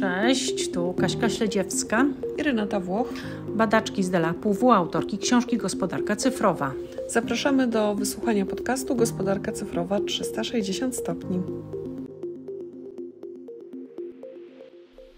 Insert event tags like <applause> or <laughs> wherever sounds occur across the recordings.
Cześć, tu Kaśka Śledziewska i Renata Włoch, badaczki z DELAPUW, autorki książki Gospodarka Cyfrowa. Zapraszamy do wysłuchania podcastu Gospodarka Cyfrowa 360 stopni.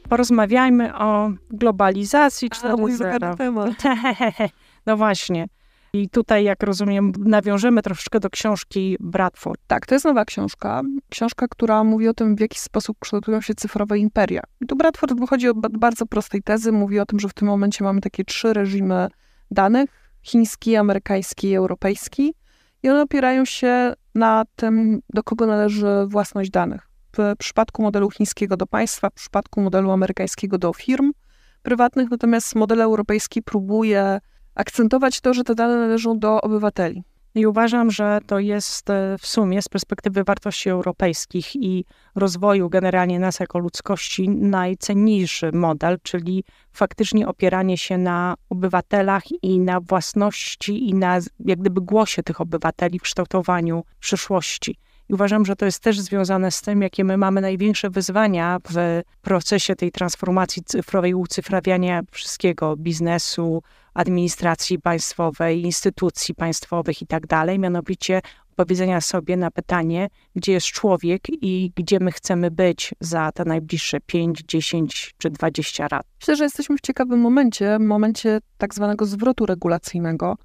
Porozmawiajmy o globalizacji 4.0. temat. <laughs> No właśnie. I tutaj, jak rozumiem, nawiążemy troszeczkę do książki Bradford. Tak, to jest nowa książka. Książka, która mówi o tym, w jaki sposób kształtują się cyfrowe imperia. I tu Bradford wychodzi od bardzo prostej tezy. Mówi o tym, że w tym momencie mamy takie trzy reżimy danych. Chiński, amerykański i europejski. I one opierają się na tym, do kogo należy własność danych. W przypadku modelu chińskiego do państwa, w przypadku modelu amerykańskiego do firm prywatnych, natomiast model europejski próbuje akcentować to, że te dane należą do obywateli. I uważam, że to jest e, w sumie z perspektywy wartości europejskich i rozwoju generalnie nas jako ludzkości najcenniejszy model, czyli faktycznie opieranie się na obywatelach i na własności i na jak gdyby głosie tych obywateli w kształtowaniu przyszłości. I uważam, że to jest też związane z tym, jakie my mamy największe wyzwania w procesie tej transformacji cyfrowej, ucyfrawiania wszystkiego biznesu, administracji państwowej, instytucji państwowych i tak mianowicie odpowiedzenia sobie na pytanie, gdzie jest człowiek i gdzie my chcemy być za te najbliższe 5, 10 czy 20 lat. Myślę, że jesteśmy w ciekawym momencie, momencie tak zwanego zwrotu regulacyjnego,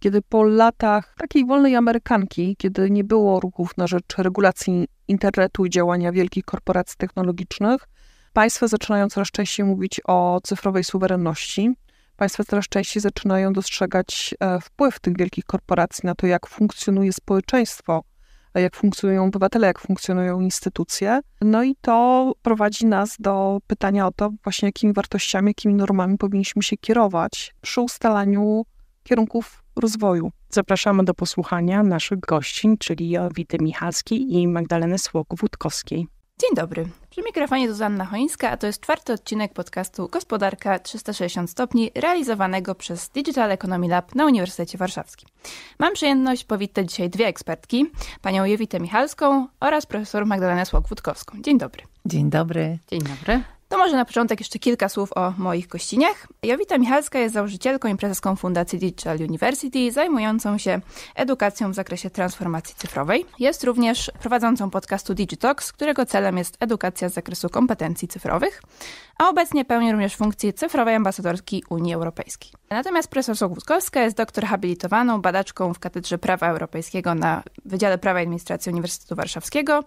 kiedy po latach takiej wolnej amerykanki, kiedy nie było ruchów na rzecz regulacji internetu i działania wielkich korporacji technologicznych, państwa zaczynają coraz częściej mówić o cyfrowej suwerenności. Państwa coraz częściej zaczynają dostrzegać e, wpływ tych wielkich korporacji na to, jak funkcjonuje społeczeństwo, jak funkcjonują obywatele, jak funkcjonują instytucje. No i to prowadzi nas do pytania o to, właśnie jakimi wartościami, jakimi normami powinniśmy się kierować przy ustalaniu kierunków rozwoju. Zapraszamy do posłuchania naszych gościń, czyli Jowity Michalskiej i Magdaleny Słok-Wódkowskiej. Dzień dobry. Przy mikrofonie Zuzanna Chońska, a to jest czwarty odcinek podcastu Gospodarka 360 stopni, realizowanego przez Digital Economy Lab na Uniwersytecie Warszawskim. Mam przyjemność powitać dzisiaj dwie ekspertki, panią Jowitę Michalską oraz profesor Magdalenę Słok-Wódkowską. Dzień dobry. Dzień dobry. Dzień dobry. To może na początek jeszcze kilka słów o moich gościniach. Jowita Michalska jest założycielką i prezeską Fundacji Digital University, zajmującą się edukacją w zakresie transformacji cyfrowej. Jest również prowadzącą podcastu Digitox, którego celem jest edukacja z zakresu kompetencji cyfrowych, a obecnie pełni również funkcję cyfrowej ambasadorki Unii Europejskiej. Natomiast profesor Sogłuskowska jest doktor habilitowaną, badaczką w Katedrze Prawa Europejskiego na Wydziale Prawa i Administracji Uniwersytetu Warszawskiego.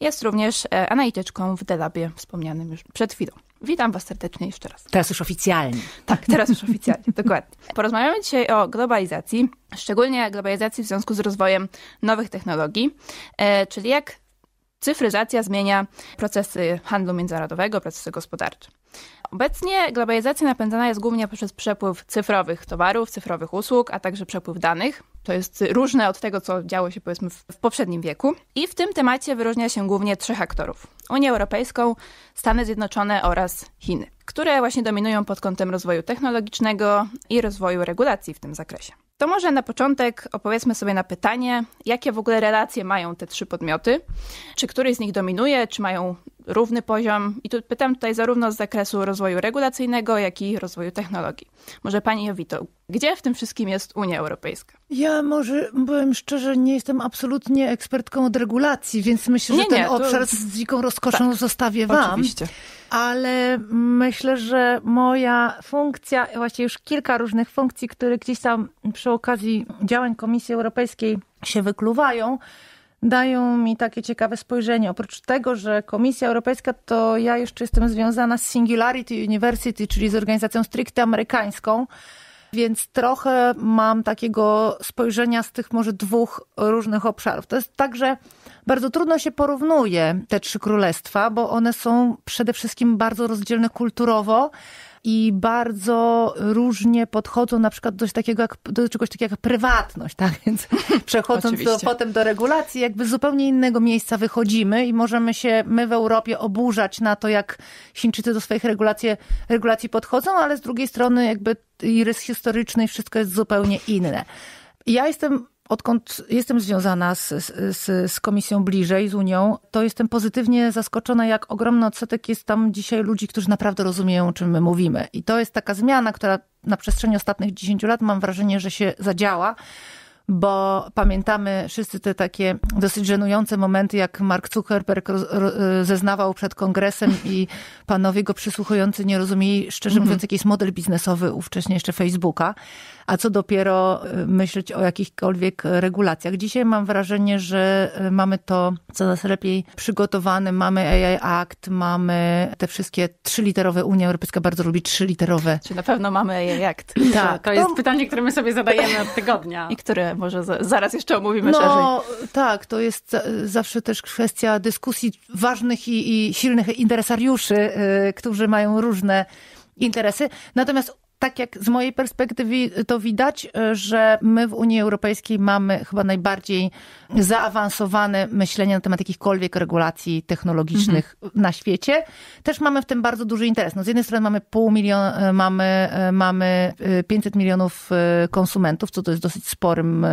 Jest również e, analityczką w Delabie, wspomnianym już przed chwilą. Witam Was serdecznie jeszcze raz. Teraz już oficjalnie. Tak, teraz już oficjalnie, <laughs> dokładnie. Porozmawiamy dzisiaj o globalizacji, szczególnie globalizacji w związku z rozwojem nowych technologii, e, czyli jak cyfryzacja zmienia procesy handlu międzynarodowego, procesy gospodarcze. Obecnie globalizacja napędzana jest głównie poprzez przepływ cyfrowych towarów, cyfrowych usług, a także przepływ danych. To jest różne od tego, co działo się powiedzmy w, poprzednim wieku. I w tym temacie wyróżnia się głównie trzech aktorów. Unię Europejską, Stany Zjednoczone oraz Chiny, które właśnie dominują pod kątem rozwoju technologicznego i rozwoju regulacji w tym zakresie. To może na początek opowiedzmy sobie na pytanie, jakie w ogóle relacje mają te trzy podmioty. Czy któryś z nich dominuje, czy mają równy poziom? I tu pytam tutaj zarówno z zakresu rozwoju regulacyjnego, jak i rozwoju technologii. Może pani Jowito, gdzie w tym wszystkim jest Unia Europejska? Ja może, powiem szczerze, nie jestem absolutnie ekspertką od regulacji, więc myślę, nie, że ten nie, obszar z dziką rozkoszą tak, zostawię wam. Oczywiście. Ale myślę, że moja funkcja, właściwie już kilka różnych funkcji, które gdzieś tam przy okazji działań Komisji Europejskiej się wykluwają, dają mi takie ciekawe spojrzenie. Oprócz tego, że Komisja Europejska to ja jeszcze jestem związana z Singularity University, czyli z organizacją stricte amerykańską, więc trochę mam takiego spojrzenia z tych może dwóch różnych obszarów. To jest tak, że bardzo trudno się porównuje te trzy królestwa, bo one są przede wszystkim bardzo rozdzielne kulturowo i bardzo różnie podchodzą na przykład do, takiego jak, do czegoś takiego jak prywatność, tak? <laughs> Więc przechodząc do, potem do regulacji, jakby z zupełnie innego miejsca wychodzimy i możemy się my w Europie oburzać na to, jak Chińczycy do swoich regulacji, regulacji podchodzą, ale z drugiej strony jakby i rys historyczny i wszystko jest zupełnie inne. Ja jestem odkąd jestem związana z, z, z Komisją bliżej, z Unią, to jestem pozytywnie zaskoczona, jak ogromny odsetek jest tam dzisiaj ludzi, którzy naprawdę rozumieją, o czym my mówimy. I to jest taka zmiana, która na przestrzeni ostatnich 10 lat mam wrażenie, że się zadziała bo pamiętamy wszyscy te takie dosyć żenujące momenty, jak Mark Zuckerberg zeznawał przed kongresem i panowie go przysłuchujący nie rozumieli, szczerze mówiąc, jaki jest model biznesowy ówcześnie jeszcze Facebooka a co dopiero y, myśleć o jakichkolwiek regulacjach. Dzisiaj mam wrażenie, że y, mamy to coraz lepiej przygotowane. Mamy AI Act, mamy te wszystkie trzyliterowe, Unia Europejska bardzo lubi trzyliterowe. Czy na pewno mamy AI Act? Tak. To jest to... pytanie, które my sobie zadajemy od tygodnia. I które może zaraz jeszcze omówimy no, szerzej. Tak, to jest zawsze też kwestia dyskusji ważnych i, i silnych interesariuszy, yy, którzy mają różne interesy. Natomiast tak jak z mojej perspektywy to widać, e, że my w Unii Europejskiej mamy chyba najbardziej zaawansowane myślenie na temat jakichkolwiek regulacji technologicznych mhm. na świecie. Też mamy w tym bardzo duży interes. No z jednej strony mamy pół miliona, e, mamy, e, mamy 500 milionów konsumentów, co to jest dosyć sporym,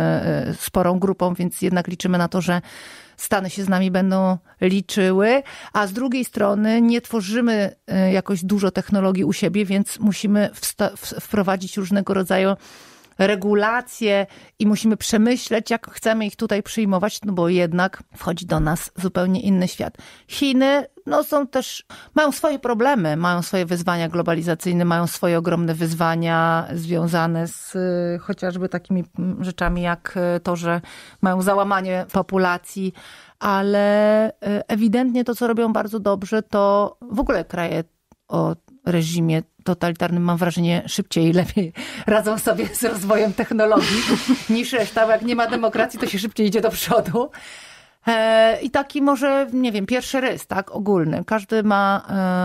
sporą grupą, więc jednak liczymy na to, że Stany się z nami będą liczyły, a z drugiej strony nie tworzymy e, jakoś dużo technologii u siebie, więc musimy wprowadzić różnego rodzaju regulacje i musimy przemyśleć, jak chcemy ich tutaj przyjmować, no bo jednak wchodzi do nas zupełnie inny świat. Chiny no, są też, mają swoje problemy, mają swoje wyzwania globalizacyjne, mają swoje ogromne wyzwania związane z y, chociażby takimi mm, rzeczami jak y, to, że mają załamanie populacji, ale y, ewidentnie to, co robią bardzo dobrze, to w ogóle kraje o reżimie totalitarnym, mam wrażenie, szybciej i lepiej <laughs> radzą sobie z rozwojem technologii <laughs> niż reszta. Bo jak nie ma demokracji, to się szybciej idzie do przodu. E, I taki może, nie wiem, pierwszy rys, tak, ogólny. Każdy ma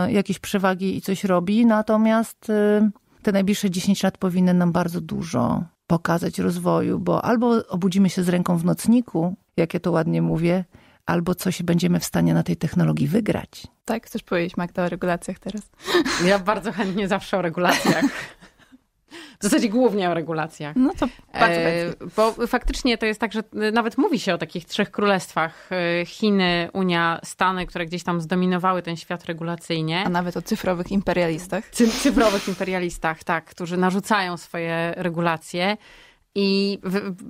e, jakieś przewagi i coś robi, natomiast e, te najbliższe 10 lat powinny nam bardzo dużo pokazać rozwoju, bo albo obudzimy się z ręką w nocniku, jak ja to ładnie mówię, albo coś będziemy w stanie na tej technologii wygrać. Tak, chcesz powiedzieć Magda o regulacjach teraz? Ja bardzo chętnie zawsze o regulacjach. W zasadzie głównie o regulacjach. No to bardzo e, Bo faktycznie to jest tak, że nawet mówi się o takich trzech królestwach. E, Chiny, Unia, Stany, które gdzieś tam zdominowały ten świat regulacyjnie. A nawet o cyfrowych imperialistach. Cy cyfrowych imperialistach, tak, którzy narzucają swoje regulacje. I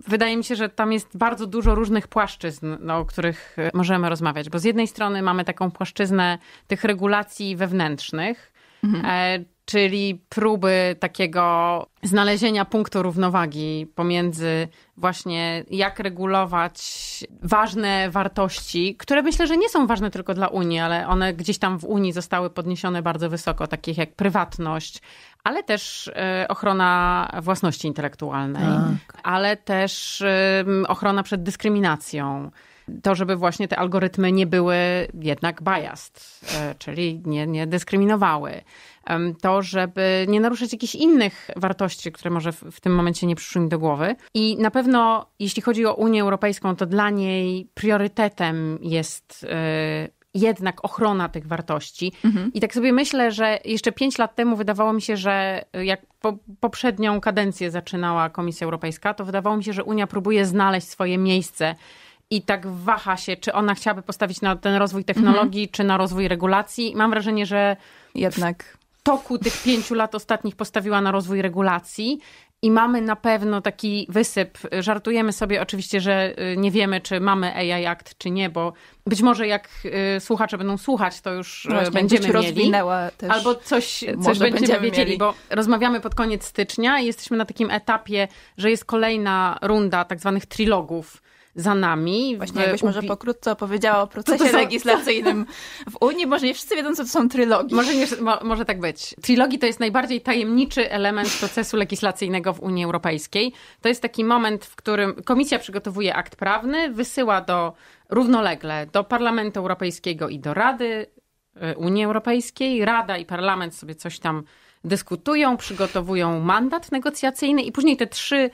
wydaje mi się, że tam jest bardzo dużo różnych płaszczyzn, no, o których możemy rozmawiać. Bo z jednej strony mamy taką płaszczyznę tych regulacji wewnętrznych, mhm. E, czyli próby takiego znalezienia punktu równowagi pomiędzy właśnie jak regulować ważne wartości, które myślę, że nie są ważne tylko dla Unii, ale one gdzieś tam w Unii zostały podniesione bardzo wysoko, takich jak prywatność, ale też e, ochrona własności intelektualnej, tak. ale też ochrona przed dyskryminacją to, żeby właśnie te algorytmy nie były jednak biased, e, czyli nie, nie dyskryminowały to, żeby nie naruszyć jakichś innych wartości, które może w, w tym momencie nie przyszły mi do głowy. I na pewno, jeśli chodzi o Unię Europejską, to dla niej priorytetem jest y, jednak ochrona tych wartości. Mhm. I tak sobie myślę, że jeszcze pięć lat temu wydawało mi się, że jak po, poprzednią kadencję zaczynała Komisja Europejska, to wydawało mi się, że Unia próbuje znaleźć swoje miejsce i tak waha się, czy ona chciałaby postawić na ten rozwój technologii, mhm. czy na rozwój regulacji. Mam wrażenie, że jednak toku tych pięciu lat ostatnich postawiła na rozwój regulacji. I mamy na pewno taki wysyp. Żartujemy sobie oczywiście, że y, nie wiemy, czy mamy AI Act, czy nie, bo być może jak y, słuchacze będą słuchać, to już y, Właśnie, będziemy mieli. Też albo coś, coś będziemy, będziemy wiedzieli, mieli. bo rozmawiamy pod koniec stycznia i jesteśmy na takim etapie, że jest kolejna runda tak zwanych trilogów za nami. Właśnie jakbyś może pokrótce opowiedziała o <laughs> procesie legislacyjnym w Unii. Może nie wszyscy wiedzą, co to są trylogi. Może, nie, mo, może tak być. Trilogi to jest najbardziej tajemniczy element procesu legislacyjnego w Unii Europejskiej. To jest taki moment, w którym komisja przygotowuje akt prawny, wysyła do równolegle do Parlamentu Europejskiego i do Rady y, Unii Europejskiej. Rada i Parlament sobie coś tam dyskutują, przygotowują mandat negocjacyjny i później te trzy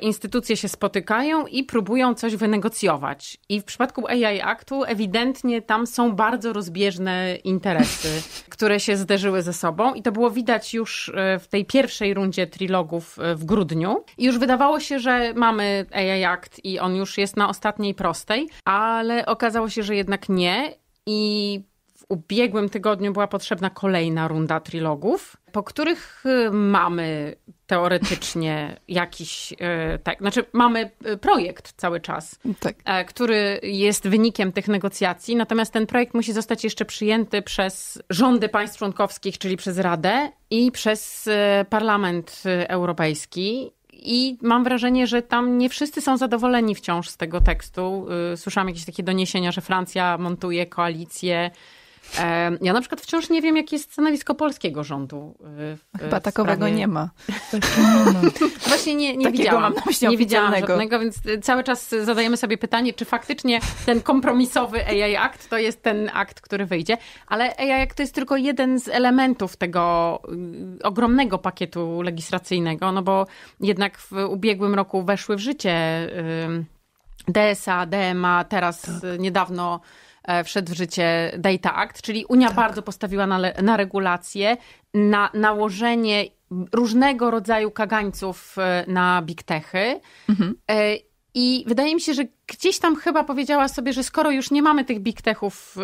instytucje się spotykają i próbują coś wynegocjować. I w przypadku AI Aktu ewidentnie tam są bardzo rozbieżne interesy, <laughs> które się zderzyły ze sobą i to było widać już e, w tej pierwszej rundzie trilogów e, w grudniu. I już wydawało się, że mamy AI Act i on już jest na ostatniej prostej, ale okazało się, że jednak nie i ubiegłym tygodniu była potrzebna kolejna runda trilogów, po których y, mamy teoretycznie <laughs> jakiś, y, tak, znaczy mamy y, projekt cały czas, tak. E, który jest wynikiem tych negocjacji, natomiast ten projekt musi zostać jeszcze przyjęty przez rządy państw członkowskich, czyli przez Radę i przez Parlament Europejski. I mam wrażenie, że tam nie wszyscy są zadowoleni wciąż z tego tekstu. Słyszałam jakieś takie doniesienia, że Francja montuje koalicję ja na przykład wciąż nie wiem, jakie jest stanowisko polskiego rządu. W, Chyba takowego sprawie... <laughs> nie ma. Właśnie nie, nie widziałam. Nie widziałam żadnego, więc cały czas zadajemy sobie pytanie, czy faktycznie ten kompromisowy AI Act to jest ten akt, który wyjdzie. Ale AI Act to jest tylko jeden z elementów tego y, ogromnego pakietu legislacyjnego, no bo jednak w ubiegłym roku weszły w życie y, DSA, DMA, teraz tak. niedawno wszedł w życie Data Act, czyli Unia tak. bardzo postawiła na, na regulacje, na nałożenie różnego rodzaju kagańców e, na big techy. Mhm. E, I wydaje mi się, że gdzieś tam chyba powiedziała sobie, że skoro już nie mamy tych big techów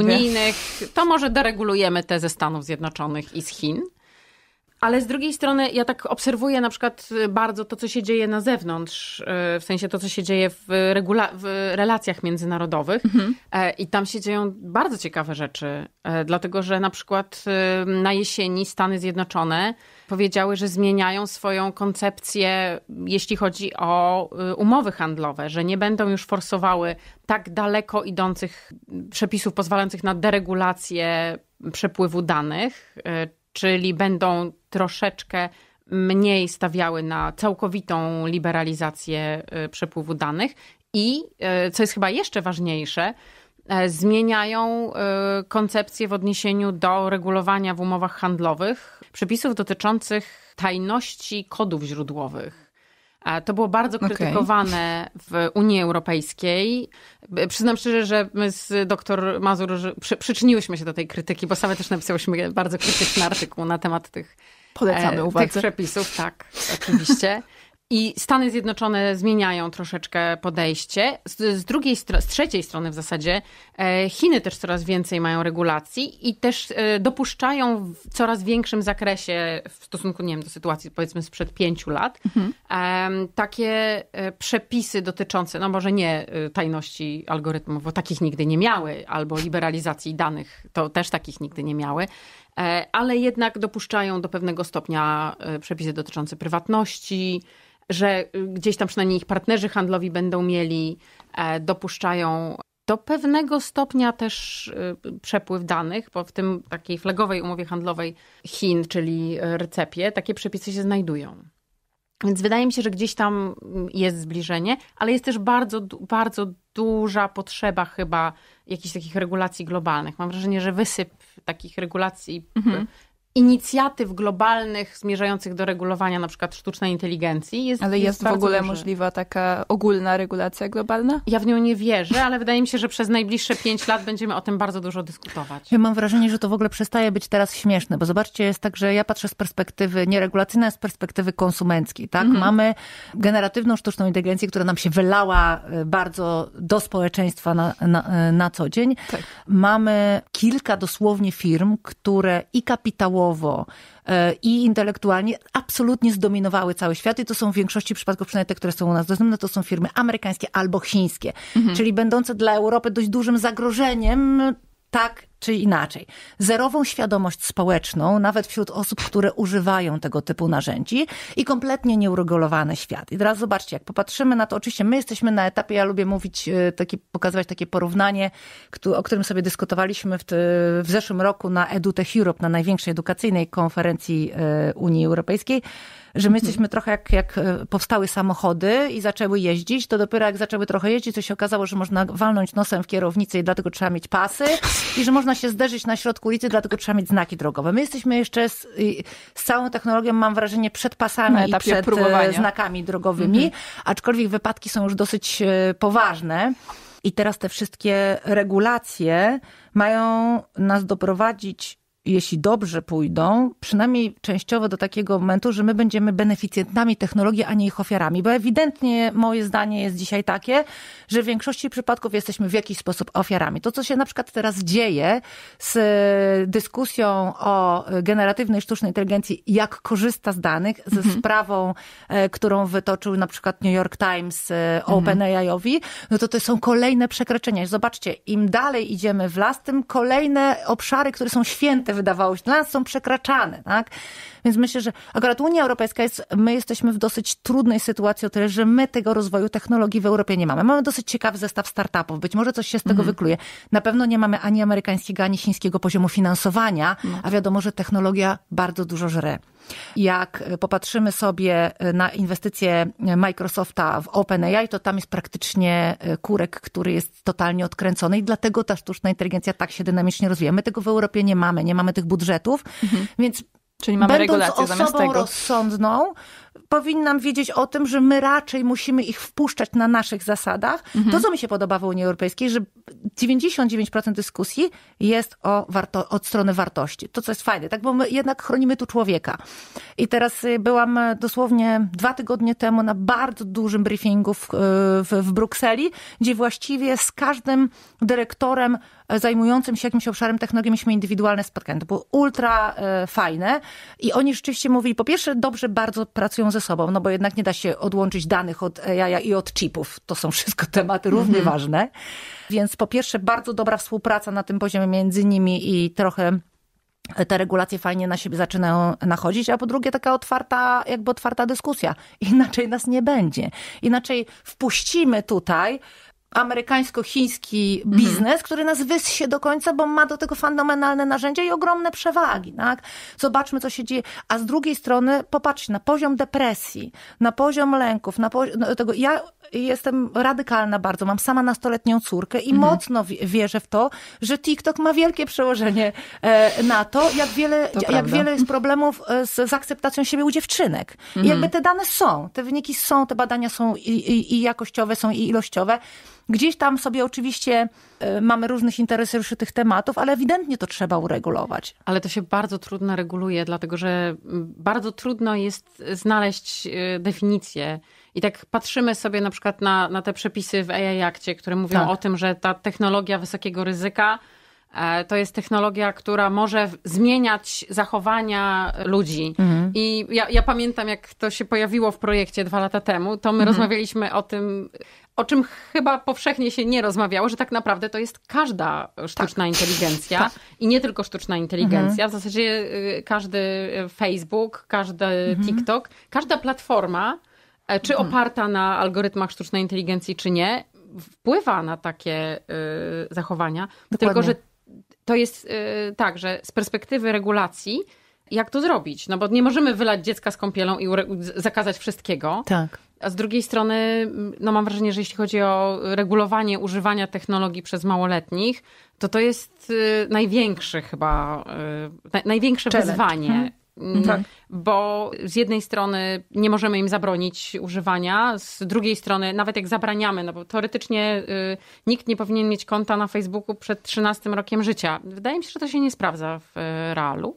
unijnych, to może deregulujemy te ze Stanów Zjednoczonych i z Chin. Ale z drugiej strony ja tak obserwuję na przykład bardzo to, co się dzieje na zewnątrz, e, w sensie to, co się dzieje w, regula- w relacjach międzynarodowych mhm. E, i tam się dzieją bardzo ciekawe rzeczy, e, dlatego że na przykład na jesieni Stany Zjednoczone powiedziały, że zmieniają swoją koncepcję, jeśli chodzi o umowy handlowe, że nie będą już forsowały tak daleko idących przepisów pozwalających na deregulację przepływu danych, czyli będą troszeczkę mniej stawiały na całkowitą liberalizację y, przepływu danych i, y, co jest chyba jeszcze ważniejsze, e, zmieniają y, koncepcję w odniesieniu do regulowania w umowach handlowych przepisów dotyczących tajności kodów źródłowych. To było bardzo krytykowane okay. w Unii Europejskiej. Przyznam szczerze, że my z doktor Mazur przy, przyczyniłyśmy się do tej krytyki, bo same też napisałyśmy bardzo krytyczny artykuł na temat tych, Polecamy e, tych przepisów. Tak, oczywiście. I Stany Zjednoczone zmieniają troszeczkę podejście. Z, z, drugiej, z trzeciej strony w zasadzie e, Chiny też coraz więcej mają regulacji i też e, dopuszczają w coraz większym zakresie w stosunku, nie wiem, do sytuacji powiedzmy sprzed pięciu lat, mhm. takie e, przepisy dotyczące, no może nie tajności algorytmów, bo takich nigdy nie miały, albo liberalizacji danych, to też takich nigdy nie miały, ale jednak dopuszczają do pewnego stopnia przepisy dotyczące prywatności, że y, gdzieś tam przynajmniej ich partnerzy handlowi będą mieli, e, dopuszczają do pewnego stopnia też przepływ danych, bo w tym takiej flagowej umowie handlowej Chin, czyli RCEP-ie, takie przepisy się znajdują. Więc wydaje mi się, że gdzieś tam jest zbliżenie, ale jest też bardzo, bardzo duża potrzeba chyba jakichś takich regulacji globalnych. Mam wrażenie, że wysyp takich regulacji mhm inicjatyw globalnych zmierzających do regulowania na przykład sztucznej inteligencji jest Ale jest, jest w ogóle duży. możliwa taka ogólna regulacja globalna? Ja w nią nie wierzę, ale wydaje mi się, że przez najbliższe pięć lat będziemy o tym bardzo dużo dyskutować. Ja mam wrażenie, że to w ogóle przestaje być teraz śmieszne, bo zobaczcie, jest tak, że ja patrzę z perspektywy nieregulacyjnej, a z perspektywy konsumenckiej, tak? Mhm. Mamy generatywną sztuczną inteligencję, która nam się wylała e, bardzo do społeczeństwa na, na, e, na co dzień. Tak. Mamy kilka dosłownie firm, które i kapitałowo E, i intelektualnie absolutnie zdominowały cały świat. I to są w większości przypadków, przynajmniej te, które są u nas dostępne, to są firmy amerykańskie albo chińskie, mhm. czyli będące dla Europy dość dużym zagrożeniem, tak czy inaczej. Zerową świadomość społeczną, nawet wśród osób, które używają tego typu narzędzi i kompletnie nieuregulowany świat. I teraz zobaczcie, jak popatrzymy na to, oczywiście my jesteśmy na etapie, ja lubię mówić, e, taki, pokazywać takie porównanie, o którym sobie dyskutowaliśmy w, w zeszłym roku na EduTech Europe, na największej edukacyjnej konferencji e, Unii Europejskiej, że my jesteśmy trochę jak, jak e, powstały samochody i zaczęły jeździć, to dopiero jak zaczęły trochę jeździć, to się okazało, że można walnąć nosem w kierownicę i dlatego trzeba mieć pasy i że można się zderzyć na środku ulicy, dlatego trzeba mieć znaki drogowe. My jesteśmy jeszcze z, z całą technologią, mam wrażenie, przed pasami i przed próbowania. znakami drogowymi, mhm. aczkolwiek wypadki są już dosyć poważne. I teraz te wszystkie regulacje mają nas doprowadzić jeśli dobrze pójdą, przynajmniej częściowo do takiego momentu, że my będziemy beneficjentami technologii, a nie ich ofiarami. Bo ewidentnie moje zdanie jest dzisiaj takie, że w większości przypadków jesteśmy w jakiś sposób ofiarami. To, co się na przykład teraz dzieje z dyskusją o generatywnej sztucznej inteligencji, jak korzysta z danych, ze mhm. sprawą, e, którą wytoczył na przykład New York Times e, mhm. OpenAI-owi, no to to są kolejne przekraczenia. Zobaczcie, im dalej idziemy w las, tym kolejne obszary, które są święte wydawało się, dla nas są przekraczane, tak? Więc myślę, że akurat Unia Europejska jest, my jesteśmy w dosyć trudnej sytuacji o tyle, że my tego rozwoju technologii w Europie nie mamy. Mamy dosyć ciekawy zestaw startupów, być może coś się z tego mhm. wykluje. Na pewno nie mamy ani amerykańskiego, ani chińskiego poziomu finansowania, no. a wiadomo, że technologia bardzo dużo żre. Jak popatrzymy sobie na inwestycje Microsofta w OpenAI, to tam jest praktycznie kurek, który jest totalnie odkręcony i dlatego ta sztuczna inteligencja tak się dynamicznie rozwija. My tego w Europie nie mamy, nie mamy tych budżetów, mhm. więc Czyli mamy Będąc regulację rozsądną, powinnam wiedzieć o tym, że my raczej musimy ich wpuszczać na naszych zasadach. Mhm. To, co mi się podoba w Unii Europejskiej, że 99% dyskusji jest o warto, od strony wartości. To, co jest fajne, tak? Bo my jednak chronimy tu człowieka. I teraz y, byłam y, dosłownie dwa tygodnie temu na bardzo dużym briefingu w, y, w, w Brukseli, gdzie właściwie z każdym dyrektorem zajmującym się jakimś obszarem technologii mieliśmy indywidualne spotkania. To było ultra fajne. I oni rzeczywiście mówili, po pierwsze, dobrze bardzo pracują ze sobą, no bo jednak nie da się odłączyć danych od AI i od chipów. To są wszystko <laughs> tematy równie mm -hmm. ważne. Więc po pierwsze, bardzo dobra współpraca na tym poziomie między nimi i trochę te regulacje fajnie na siebie zaczynają nachodzić, a po drugie taka otwarta, jakby otwarta dyskusja. Inaczej nas nie będzie. Inaczej wpuścimy tutaj amerykańsko-chiński mhm. biznes, mhm. który nas wyssie do końca, bo ma do tego fenomenalne narzędzia i ogromne przewagi, tak? Zobaczmy, co się dzieje. A z drugiej strony, popatrzcie na poziom depresji, na poziom lęków, na poziom no, tego. Ja jestem radykalna bardzo, mam sama nastoletnią córkę i mhm. mocno wierzę w to, że TikTok ma wielkie przełożenie e, na to, jak wiele, to jak wiele jest problemów e, z, z akceptacją siebie u dziewczynek. Mhm. I jakby te dane są, te wyniki są, te badania są i, i, i jakościowe, są i ilościowe. Gdzieś tam sobie oczywiście e, mamy różnych interesariuszy tych tematów, ale ewidentnie to trzeba uregulować. Ale to się bardzo trudno reguluje, dlatego że bardzo trudno jest znaleźć e, definicję. I tak patrzymy sobie na przykład na, na te przepisy w AI Akcie, które mówią tak. o tym, że ta technologia wysokiego ryzyka to jest technologia, która może zmieniać zachowania ludzi. Mhm. I ja, ja, pamiętam, jak to się pojawiło w projekcie dwa lata temu, to my mhm. rozmawialiśmy o tym, o czym chyba powszechnie się nie rozmawiało, że tak naprawdę to jest każda sztuczna tak. inteligencja tak. i nie tylko sztuczna inteligencja. Mhm. W zasadzie y, każdy Facebook, każdy mhm. TikTok, każda platforma, e, czy mhm. oparta na algorytmach sztucznej inteligencji, czy nie, wpływa na takie y, zachowania. Dokładnie. Tylko, że to jest y, tak, że z perspektywy regulacji jak to zrobić? No bo nie możemy wylać dziecka z kąpielą i zakazać wszystkiego. Tak. A z drugiej strony, no mam wrażenie, że jeśli chodzi o regulowanie używania technologii przez małoletnich, to to jest y, największy chyba, y, największe Challenge. wyzwanie. Hmm. Mm, tak. Bo z jednej strony nie możemy im zabronić używania, z drugiej strony, nawet jak zabraniamy, no bo teoretycznie y, nikt nie powinien mieć konta na Facebooku przed 13 rokiem życia. Wydaje mi się, że to się nie sprawdza w realu.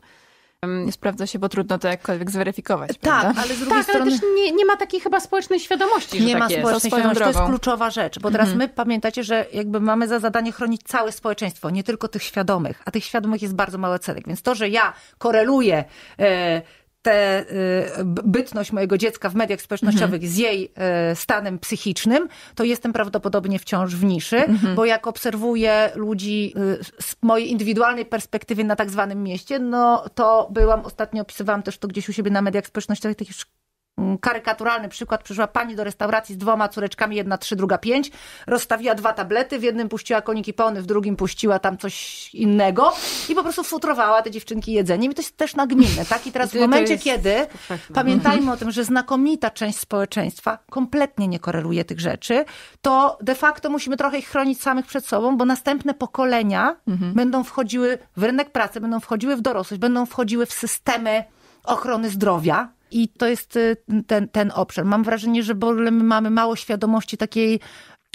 Nie sprawdza się, bo trudno to jakkolwiek zweryfikować. Tak, prawda? ale z drugiej tak, strony... ale też nie, nie ma takiej chyba społecznej świadomości, Nie że ma tak społecznej świadomości, drogą. to jest kluczowa rzecz, bo teraz mhm. my pamiętacie, że jakby mamy za zadanie chronić całe społeczeństwo, nie tylko tych świadomych, a tych świadomych jest bardzo mały celek, więc to, że ja koreluję e, tę y, bytność mojego dziecka w mediach społecznościowych mhm. z jej y, stanem psychicznym, to jestem prawdopodobnie wciąż w niszy, mhm. bo jak obserwuję ludzi y, z mojej indywidualnej perspektywy na tak zwanym mieście, no to byłam, ostatnio opisywałam też to gdzieś u siebie na mediach społecznościowych, takich karykaturalny przykład. Przyszła pani do restauracji z dwoma córeczkami, jedna trzy, druga pięć. Rozstawiła dwa tablety, w jednym puściła koniki pełny, w drugim puściła tam coś innego i po prostu futrowała te dziewczynki jedzeniem. I to jest też nagminne, tak? I teraz w momencie, jest kiedy pamiętajmy o tym, że znakomita część społeczeństwa kompletnie nie koreluje tych rzeczy, to de facto musimy trochę ich chronić samych przed sobą, bo następne pokolenia będą wchodziły w rynek pracy, będą wchodziły w dorosłość, będą wchodziły w systemy ochrony zdrowia. I to jest y, ten, ten obszar. Mam wrażenie, że w ogóle my mamy mało świadomości takiej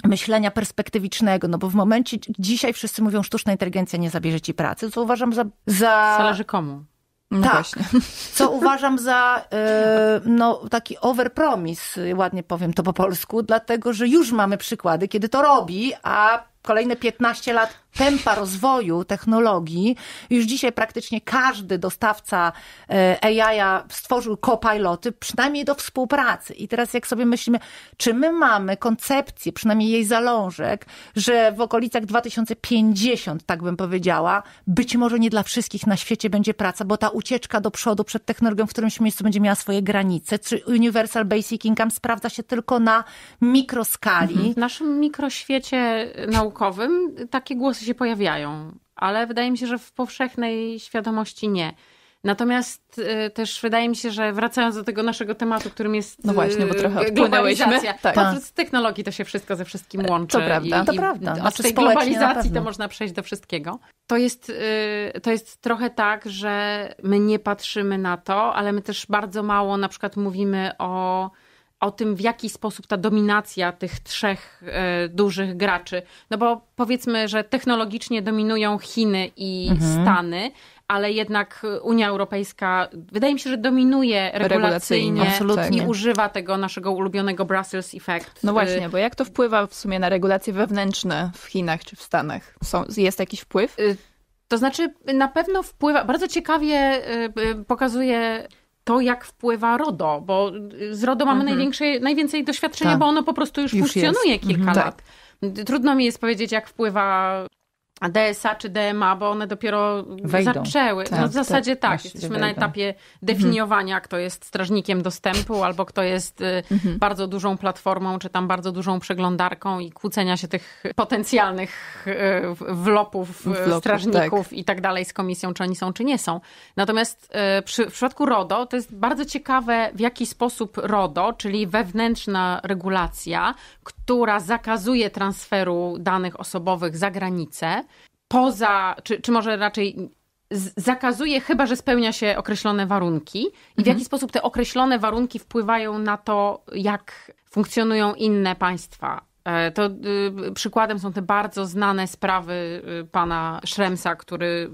myślenia perspektywicznego, no bo w momencie, dzisiaj wszyscy mówią, sztuczna inteligencja nie zabierze ci pracy, co uważam za... za Zależy komu. No tak, właśnie. <laughs> co uważam za e, no, taki overpromise, ładnie powiem to po polsku, dlatego że już mamy przykłady, kiedy to robi, a kolejne 15 lat tempa rozwoju technologii. Już dzisiaj praktycznie każdy dostawca e, AI stworzył copiloty, przynajmniej do współpracy. I teraz jak sobie myślimy, czy my mamy koncepcję, przynajmniej jej zalążek, że w okolicach 2050, tak bym powiedziała, być może nie dla wszystkich na świecie będzie praca, bo ta ucieczka do przodu przed technologią w którymś miejscu będzie miała swoje granice. Czy Universal Basic Income sprawdza się tylko na mikroskali? W naszym mikroświecie naukowym takie głosy się pojawiają, ale wydaje mi się, że w powszechnej świadomości nie. Natomiast y, też wydaje mi się, że wracając do tego naszego tematu, którym jest No właśnie, bo y, trochę globalizacja, Tak. to z technologii to się wszystko ze wszystkim łączy. To prawda. I, To i prawda. Od Znaczy tej globalizacji to można przejść do wszystkiego. To jest, y, to jest trochę tak, że my nie patrzymy na to, ale my też bardzo mało na przykład mówimy o o tym, w jaki sposób ta dominacja tych trzech e, dużych graczy, no bo powiedzmy, że technologicznie dominują Chiny i Stany, ale jednak Unia Europejska wydaje mi się, że dominuje regulacyjnie, Absolutnie. i używa tego naszego ulubionego Brussels Effect. No właśnie, bo jak to wpływa w sumie na regulacje wewnętrzne w Chinach czy w Stanach? Są, jest jakiś wpływ? Y, To znaczy, na pewno wpływa, bardzo ciekawie y, y, pokazuje to, jak wpływa RODO, bo z RODO mamy największe, najwięcej doświadczenia, Tak. bo ono po prostu już, Już funkcjonuje jest. kilka Mhm. lat. Trudno mi jest powiedzieć, jak wpływa DSA czy DMA, bo one dopiero Wejdą. zaczęły. Tak, no w zasadzie tak, tak, jesteśmy na wejdą. etapie definiowania, kto jest strażnikiem dostępu, albo kto jest y, bardzo dużą platformą, czy tam bardzo dużą przeglądarką i kłócenia się tych potencjalnych y, wlopów, y, Wlopów, strażników i tak dalej z komisją, czy oni są, czy nie są. Natomiast przy, w przypadku RODO to jest bardzo ciekawe, w jaki sposób RODO, czyli wewnętrzna regulacja, która zakazuje transferu danych osobowych za granicę, poza, czy, czy może raczej zakazuje, chyba że spełnia się określone warunki i w jaki sposób te określone warunki wpływają na to, jak funkcjonują inne państwa. E, To y, przykładem są te bardzo znane sprawy y, pana Schremsa, który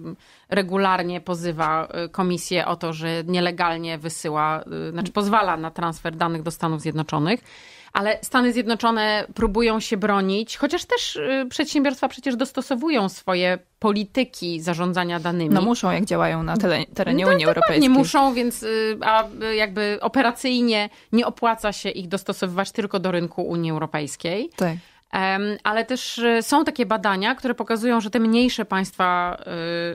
regularnie pozywa y, komisję o to, że nielegalnie wysyła, znaczy pozwala na transfer danych do Stanów Zjednoczonych. Ale Stany Zjednoczone próbują się bronić, chociaż też y, przedsiębiorstwa przecież dostosowują swoje polityki zarządzania danymi. No muszą, jak działają na terenie No, Unii Europejskiej. Nie muszą, więc y, a jakby operacyjnie nie opłaca się ich dostosowywać tylko do rynku Unii Europejskiej. Tak. Ale też y, są takie badania, które pokazują, że te mniejsze państwa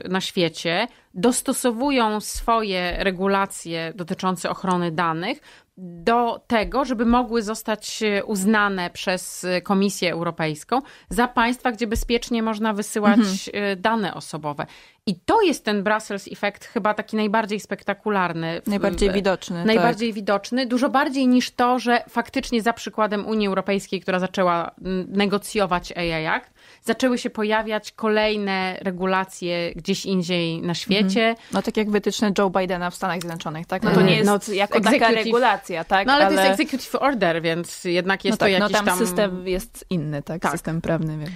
na świecie dostosowują swoje regulacje dotyczące ochrony danych do tego, żeby mogły zostać e, uznane przez e, Komisję Europejską za państwa, gdzie bezpiecznie można wysyłać e, dane osobowe. I to jest ten Brussels Effect chyba taki najbardziej spektakularny. Najbardziej w- widoczny. Najbardziej widoczny, dużo bardziej niż to, że faktycznie za przykładem Unii Europejskiej, która zaczęła mm, negocjować AI Act, zaczęły się pojawiać kolejne regulacje gdzieś indziej na świecie. Tak. No tak jak wytyczne Joe Bidena w Stanach Zjednoczonych, tak? No to Mm. nie jest No, jako taka regulacja, tak? No ale, to jest executive order, więc jednak jest no tak, to no jakiś tam, tam... system jest inny, tak? Tak. System prawny, więc...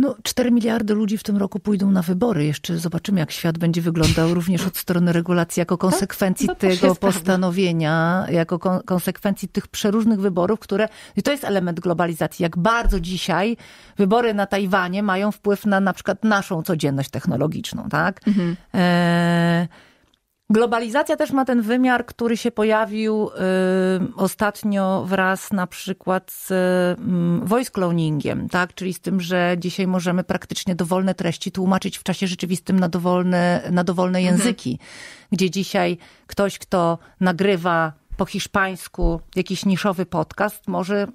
No, 4 miliardy ludzi w tym roku pójdą na wybory. Jeszcze zobaczymy, jak świat będzie wyglądał <laughs> również od strony regulacji, jako konsekwencji to też tego postanowienia, jako kon- konsekwencji tych przeróżnych wyborów, które. I to jest element globalizacji. Jak bardzo dzisiaj wybory na Tajwanie mają wpływ na na przykład naszą codzienność technologiczną, tak? E, Globalizacja też ma ten wymiar, który się pojawił y, ostatnio wraz na przykład z y, voice cloningiem, tak? Czyli z tym, że dzisiaj możemy praktycznie dowolne treści tłumaczyć w czasie rzeczywistym na dowolne, na dowolne języki. Gdzie dzisiaj ktoś, kto nagrywa po hiszpańsku jakiś niszowy podcast, może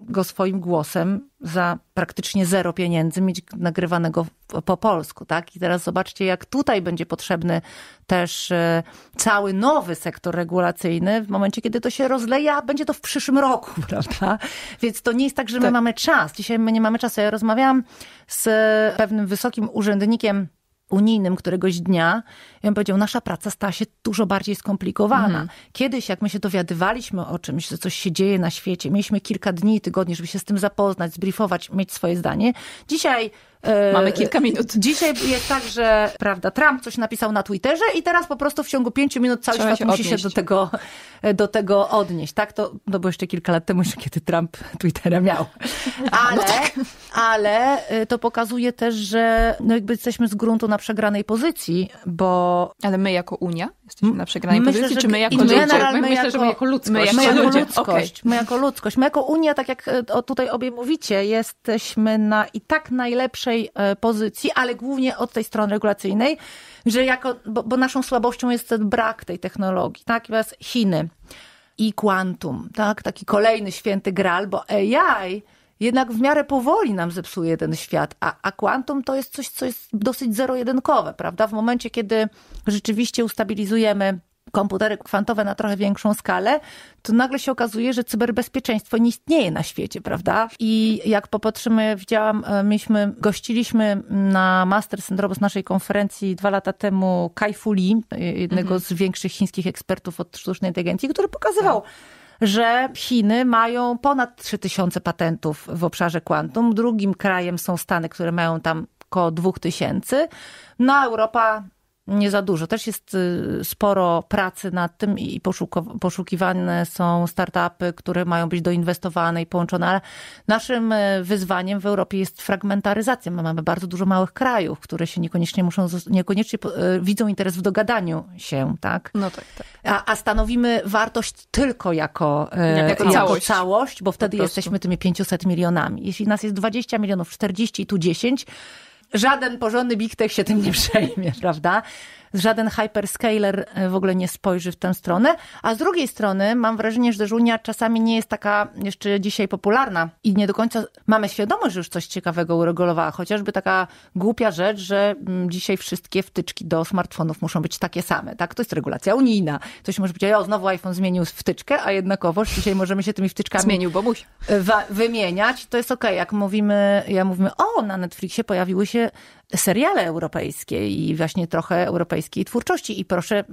go swoim głosem za praktycznie zero pieniędzy mieć nagrywanego po polsku, tak? I teraz zobaczcie, jak tutaj będzie potrzebny też e, cały nowy sektor regulacyjny w momencie, kiedy to się rozleje, a będzie to w przyszłym roku, <laughs> prawda? Więc to nie jest tak, że my tak. mamy czas. Dzisiaj my nie mamy czasu. Ja rozmawiałam z pewnym wysokim urzędnikiem unijnym któregoś dnia i on powiedział, nasza praca stała się dużo bardziej skomplikowana. Mhm. Kiedyś, jak my się dowiadywaliśmy o czymś, że coś się dzieje na świecie, mieliśmy kilka dni tygodni, żeby się z tym zapoznać, zbriefować, mieć swoje zdanie. Dzisiaj Mamy kilka minut. Dzisiaj jest tak, że prawda, Trump coś napisał na Twitterze i teraz po prostu w ciągu pięciu minut cały Trzeba świat się musi odnieść. się do tego, do tego odnieść. Tak, to, no bo jeszcze kilka lat temu, kiedy Trump Twittera miał. Ale, no tak. ale y, to pokazuje też, że no jakby jesteśmy z gruntu na przegranej pozycji, bo... Ale my jako Unia jesteśmy na przegranej myślę, pozycji, czy my jako ludzie? My, my, myślę, że my jako ludzkość. My jako, jako ludzkość. Okay. My jako ludzkość. My jako Unia, tak jak tutaj obie mówicie, jesteśmy na i tak najlepszej naszej e, pozycji, ale głównie od tej strony regulacyjnej, że jako, bo, bo naszą słabością jest ten brak tej technologii, tak? Oraz Chiny i quantum, tak? Taki kolejny święty gral, bo AI jednak w miarę powoli nam zepsuje ten świat, a, a to jest coś, co jest dosyć zero-jedynkowe, prawda? W momencie, kiedy rzeczywiście ustabilizujemy komputery kwantowe na trochę większą skalę, to nagle się okazuje, że cyberbezpieczeństwo nie istnieje na świecie, prawda? I jak popatrzymy, widziałam, e, mieliśmy, gościliśmy na Master Syndromu z naszej konferencji dwa lata temu Kai Fu Lee, jednego mhm. z większych chińskich ekspertów od sztucznej inteligencji, który pokazywał, tak że Chiny mają ponad 3000 patentów w obszarze kwantum. Drugim krajem są Stany, które mają tam około 2000. No a Europa nie za dużo. Też jest y, sporo pracy nad tym i poszukiwane są startupy, które mają być doinwestowane i połączone, ale naszym y, wyzwaniem w Europie jest fragmentaryzacja. My mamy bardzo dużo małych krajów, które się niekoniecznie muszą, niekoniecznie y, widzą interes w dogadaniu się, tak? No tak, tak. A, a stanowimy wartość tylko jako, jako, jako całość. całość, bo wtedy jesteśmy tymi 500 milionami. Jeśli nas jest 20 milionów, 40 i tu 10, żaden porządny big tech się tym nie przejmie, <laughs> prawda? Żaden hyperscaler e, w ogóle nie spojrzy w tę stronę. A z drugiej strony mam wrażenie, że Żunia czasami nie jest taka jeszcze dzisiaj popularna i nie do końca mamy świadomość, że już coś ciekawego uregulowała. Chociażby taka głupia rzecz, że mm, dzisiaj wszystkie wtyczki do smartfonów muszą być takie same. Tak? To jest regulacja unijna. Ktoś może powiedzieć, o znowu iPhone zmienił wtyczkę, a jednakowoż dzisiaj możemy się tymi wtyczkami zmienił, bo musi. wymieniać. To jest okej, okay. jak mówimy, ja mówimy, o, na Netflixie pojawiły się seriale europejskie i właśnie trochę europejskiej twórczości. I proszę,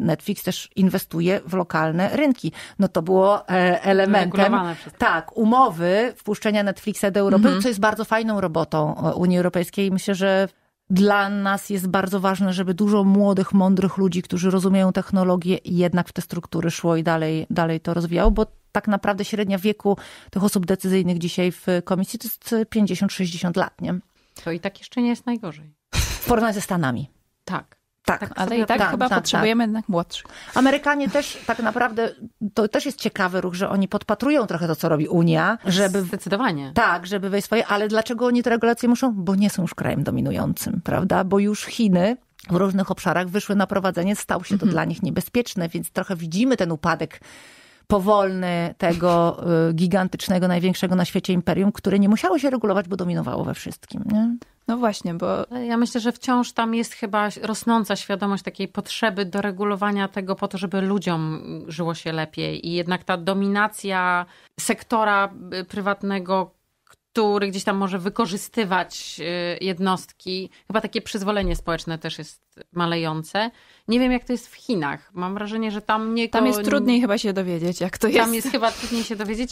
Netflix też inwestuje w lokalne rynki. No to było e, elementem, tak, umowy wpuszczenia Netflixa do Europy, mhm. co jest bardzo fajną robotą e, Unii Europejskiej. Myślę, że dla nas jest bardzo ważne, żeby dużo młodych, mądrych ludzi, którzy rozumieją technologię, jednak w te struktury szło i dalej, dalej to rozwijało, bo tak naprawdę średnia wieku tych osób decyzyjnych dzisiaj w komisji to jest 50-60 lat, nie? To i tak jeszcze nie jest najgorzej. W porównaniu ze Stanami. Tak. Tak, tak ale i tak, tak chyba tak, potrzebujemy tak. jednak młodszych. Amerykanie też tak naprawdę, to też jest ciekawy ruch, że oni podpatrują trochę to, co robi Unia, żeby... Zdecydowanie. Tak, żeby wejść swoje, ale dlaczego oni te regulacje muszą? Bo nie są już krajem dominującym, prawda? Bo już Chiny w różnych obszarach wyszły na prowadzenie, stał się to mhm. dla nich niebezpieczne, więc trochę widzimy ten upadek powolny tego y, gigantycznego, największego na świecie imperium, które nie musiało się regulować, bo dominowało we wszystkim. Nie? No właśnie, bo ja myślę, że wciąż tam jest chyba rosnąca świadomość takiej potrzeby do regulowania tego po to, żeby ludziom żyło się lepiej i jednak ta dominacja sektora y, prywatnego, który gdzieś tam może wykorzystywać y, jednostki. Chyba takie przyzwolenie społeczne też jest malejące. Nie wiem, jak to jest w Chinach. Mam wrażenie, że tam nie. Tam jest trudniej chyba się dowiedzieć, jak to jest. Tam jest chyba trudniej się dowiedzieć,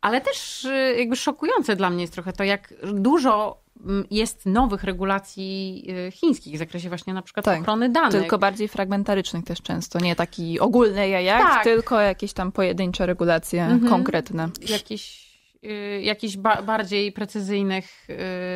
ale też y, jakby szokujące dla mnie jest trochę to, jak dużo mm, jest nowych regulacji y, chińskich w zakresie właśnie na przykład tak, ochrony danych. Tylko bardziej fragmentarycznych też często, nie taki ogólny jajak, tak. tylko jakieś tam pojedyncze regulacje mhm. konkretne. Jakieś jakichś ba bardziej precyzyjnych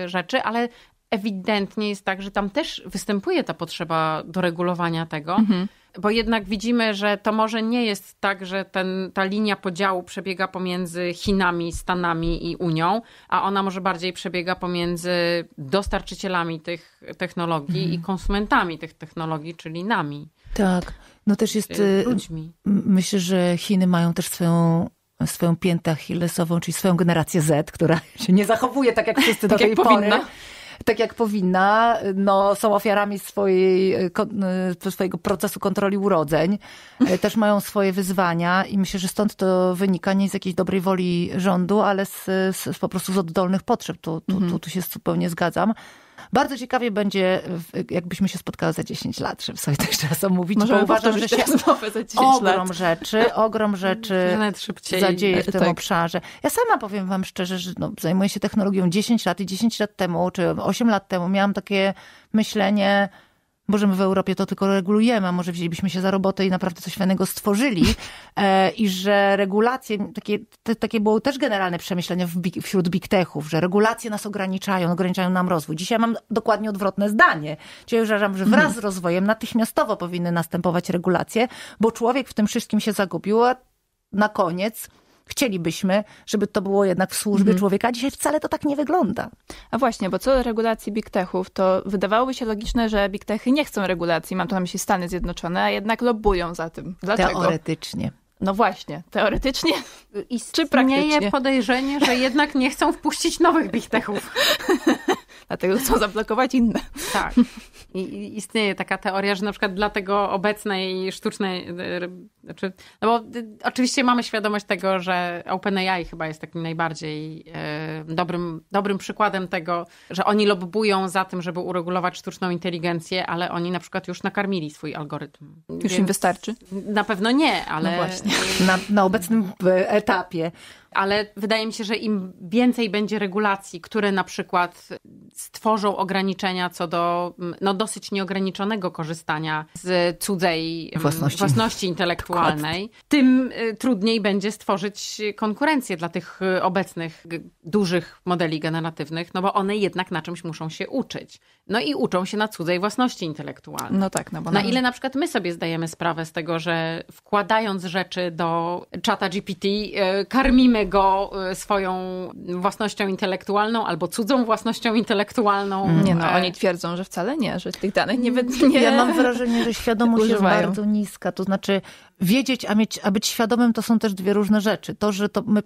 y, rzeczy, ale ewidentnie jest tak, że tam też występuje ta potrzeba do regulowania tego. Mhm. Bo jednak widzimy, że to może nie jest tak, że ten, ta linia podziału przebiega pomiędzy Chinami, Stanami i Unią, a ona może bardziej przebiega pomiędzy dostarczycielami tych technologii mhm. i konsumentami tych technologii, czyli nami. Tak. No też jest, y, y, ludźmi. myślę, że Chiny mają też swoją, swoją piętę achillesową, czyli swoją generację Z, która <laughs> się nie zachowuje tak jak wszyscy do Tak jak tej pory. powinna. Tak jak powinna, no, są ofiarami swojej, kon- y, swojego procesu kontroli urodzeń. Y, Też mają swoje wyzwania i myślę, że stąd to wynika nie z jakiejś dobrej woli rządu, ale z, z, z po prostu z oddolnych potrzeb. Tu, tu, tu, tu się zupełnie zgadzam. Bardzo ciekawie będzie, jakbyśmy się spotkały za 10 lat, żeby sobie też czas omówić, Możemy bo uważam, że się tę <laughs> rozmowę za 10 ogrom lat. rzeczy, ogrom rzeczy <laughs> zadzieje w tym tak. obszarze. Ja sama powiem wam szczerze, że no, zajmuję się technologią 10 lat i 10 lat temu, czy 8 lat temu miałam takie myślenie, Boże, my w Europie to tylko regulujemy, a może wzięlibyśmy się za robotę i naprawdę coś fajnego stworzyli. <laughs> E, I że regulacje, takie, te, takie było też generalne big, wśród big techów, że regulacje nas ograniczają, ograniczają nam rozwój. Dzisiaj mam dokładnie odwrotne zdanie. Dzisiaj uważam, że wraz z rozwojem natychmiastowo powinny następować regulacje, bo człowiek w tym wszystkim się zagubił, a na koniec chcielibyśmy, żeby to było jednak w służbie człowieka, a dzisiaj wcale to tak nie wygląda. A właśnie, bo co do regulacji big techów, to wydawałoby się logiczne, że big techy nie chcą regulacji, mam tu na myśli Stany Zjednoczone, a jednak lobbują za tym. Dlaczego? Teoretycznie. No właśnie, teoretycznie <laughs> czy Istnieje praktycznie. podejrzenie, że jednak nie chcą wpuścić nowych big techów. <laughs> Dlatego chcą zablokować inne. Tak. I istnieje taka teoria, że na przykład dla tego obecnej sztucznej, y, znaczy, no bo y, oczywiście mamy świadomość tego, że OpenAI chyba jest takim najbardziej y, dobrym, dobrym przykładem tego, że oni lobbują za tym, żeby uregulować sztuczną inteligencję, ale oni na przykład już nakarmili swój algorytm. Już im Więc wystarczy? Na pewno nie, ale, No właśnie. Na, na obecnym e, etapie. ale wydaje mi się, że im więcej będzie regulacji, które na przykład stworzą ograniczenia co do no, dosyć nieograniczonego korzystania z cudzej Własności. własności intelektualnej, tym y, trudniej będzie stworzyć konkurencję dla tych y, obecnych dużych modeli generatywnych, no bo one jednak na czymś muszą się uczyć. No i uczą się na cudzej własności intelektualnej. No tak, no bo Na ile na przykład my sobie zdajemy sprawę z tego, że wkładając rzeczy do czata GPT, e, karmimy go swoją własnością intelektualną albo cudzą własnością intelektualną. Nie no, E, oni twierdzą, że wcale nie, że tych danych nie, nie Ja mam wrażenie, że świadomość jest używają. bardzo niska. To znaczy wiedzieć, a, mieć, a być świadomym to są też dwie różne rzeczy. To, że to my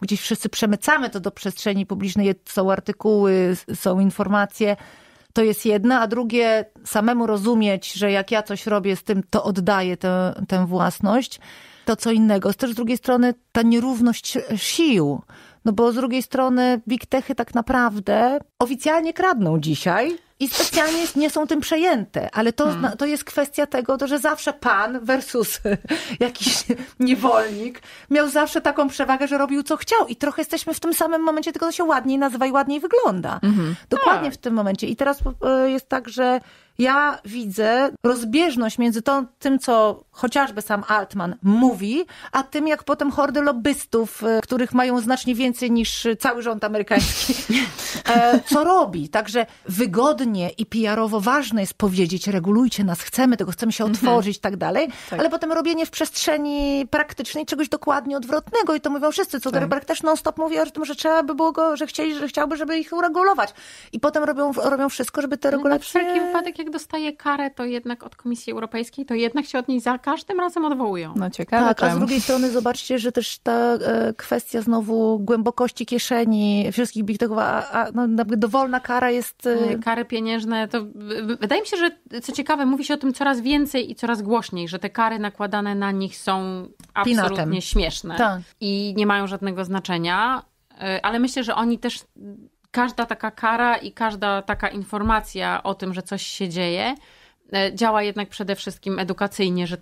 gdzieś wszyscy przemycamy to do przestrzeni publicznej, są artykuły, są informacje, to jest jedna, a drugie samemu rozumieć, że jak ja coś robię z tym, to oddaję tę, tę własność, to co innego. Też z drugiej strony ta nierówność sił. No bo z drugiej strony big techy tak naprawdę oficjalnie kradną dzisiaj i specjalnie nie są tym przejęte. Ale to, to jest kwestia tego, to, że zawsze pan versus <laughs> jakiś niewolnik miał zawsze taką przewagę, że robił co chciał. I trochę jesteśmy w tym samym momencie, tylko to się ładniej nazywa i ładniej wygląda. Dokładnie w tym momencie. I teraz e, jest tak, że ja widzę rozbieżność między tą, tym, co chociażby sam Altman mówi, a tym, jak potem hordy lobbystów, e, których mają znacznie więcej niż cały rząd amerykański, <laughs> e, co robi. Także wygodnie i PR-owo ważne jest powiedzieć, regulujcie nas, chcemy tego, chcemy się otworzyć i tak dalej, ale potem robienie w przestrzeni praktycznej czegoś dokładnie odwrotnego i to mówią wszyscy. Zuckerberg też non-stop mówi o tym, że trzeba by było go, że chcieli, że chciałby, żeby ich uregulować. I potem robią, robią wszystko, żeby te Na regulacje... wszelki wypadek, jak dostaje karę, to jednak od Komisji Europejskiej, to jednak się od niej za każdym razem odwołują. No ciekawe Tak, a z drugiej strony zobaczcie, że też ta e, kwestia znowu głębokości kieszeni wszystkich big techów, a, a no, dowolna kara jest... e, Kary pieniężne, to wydaje mi się, że co ciekawe, mówi się o tym coraz więcej i coraz głośniej, że te kary nakładane na nich są absolutnie Pinatem. śmieszne Tak. i nie mają żadnego znaczenia, Y, ale myślę, że oni też, każda taka kara i każda taka informacja o tym, że coś się dzieje, działa jednak przede wszystkim edukacyjnie, że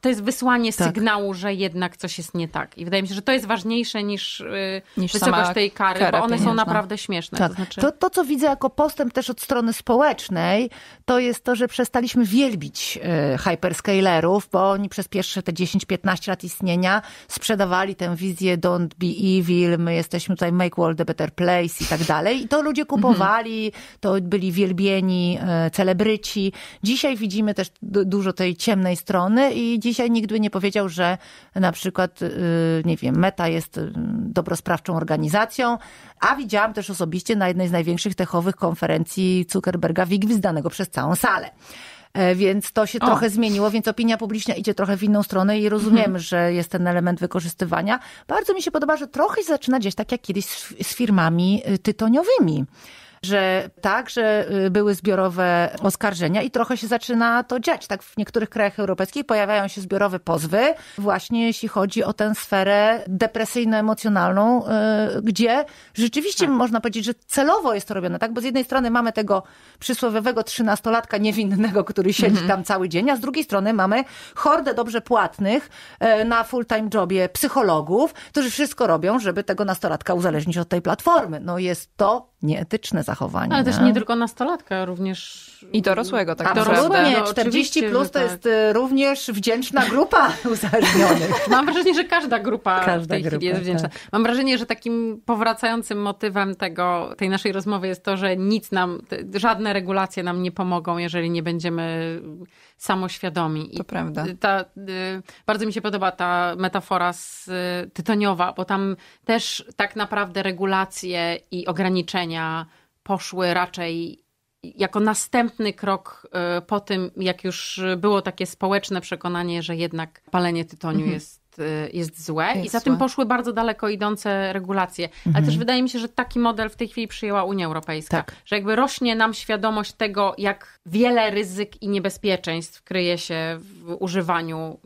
to jest wysłanie Tak. sygnału, że jednak coś jest nie tak. I wydaje mi się, że to jest ważniejsze niż, y, Niż wysokość tej kary, bo one są pieniężna. naprawdę śmieszne. Tak. To znaczy... To, to, co widzę jako postęp też od strony społecznej, to jest to, że przestaliśmy wielbić e, hyperscalerów, bo oni przez pierwsze te 10-15 lat istnienia sprzedawali tę wizję don't be evil, my jesteśmy tutaj make world a better place i tak dalej. I to ludzie kupowali, to byli wielbieni e, celebryci. Dzisiaj widzimy też du- dużo tej ciemnej strony i dzisiaj nikt by nie powiedział, że na przykład, y, nie wiem, Meta jest y, dobrosprawczą organizacją, a widziałam też osobiście na jednej z największych techowych konferencji Zuckerberga wigwizdanego przez całą salę. E, Więc to się O. trochę zmieniło, więc opinia publiczna idzie trochę w inną stronę i rozumiemy, że jest ten element wykorzystywania. Bardzo mi się podoba, że trochę zaczyna dziać tak jak kiedyś z, z firmami y, tytoniowymi. Że tak, że y, były zbiorowe oskarżenia i trochę się zaczyna to dziać. Tak w niektórych krajach europejskich pojawiają się zbiorowe pozwy, właśnie jeśli chodzi o tę sferę depresyjno-emocjonalną, y, gdzie rzeczywiście można powiedzieć, że celowo jest to robione, tak? Bo z jednej strony mamy tego przysłowiowego trzynastolatka niewinnego, który siedzi tam cały dzień, a z drugiej strony mamy hordę dobrze płatnych e, na full-time jobie psychologów, którzy wszystko robią, żeby tego nastolatka uzależnić od tej platformy. No jest to nieetyczne zachowanie. Ale też nie tylko nastolatka, również... I dorosłego, tak. Absolutnie, No, 40 oczywiście, plus to tak. jest e, również wdzięczna grupa <laughs> uzależnionych. <laughs> Mam wrażenie, że każda grupa w Każda tej chwili grupa, jest wdzięczna. tak. Mam wrażenie, że takim powracającym motywem tego, tej naszej rozmowy jest to, że nic nam, żadne regulacje nam nie pomogą, jeżeli nie będziemy samoświadomi. I To prawda. Ta, y, bardzo mi się podoba ta metafora z y, tytoniowa, bo tam też tak naprawdę regulacje i ograniczenia poszły raczej jako następny krok y, po tym, jak już było takie społeczne przekonanie, że jednak palenie tytoniu jest, y, jest złe. I Jest za tym złe. poszły bardzo daleko idące regulacje. Ale też wydaje mi się, że taki model w tej chwili przyjęła Unia Europejska. Tak. Że jakby rośnie nam świadomość tego, jak wiele ryzyk i niebezpieczeństw kryje się w używaniu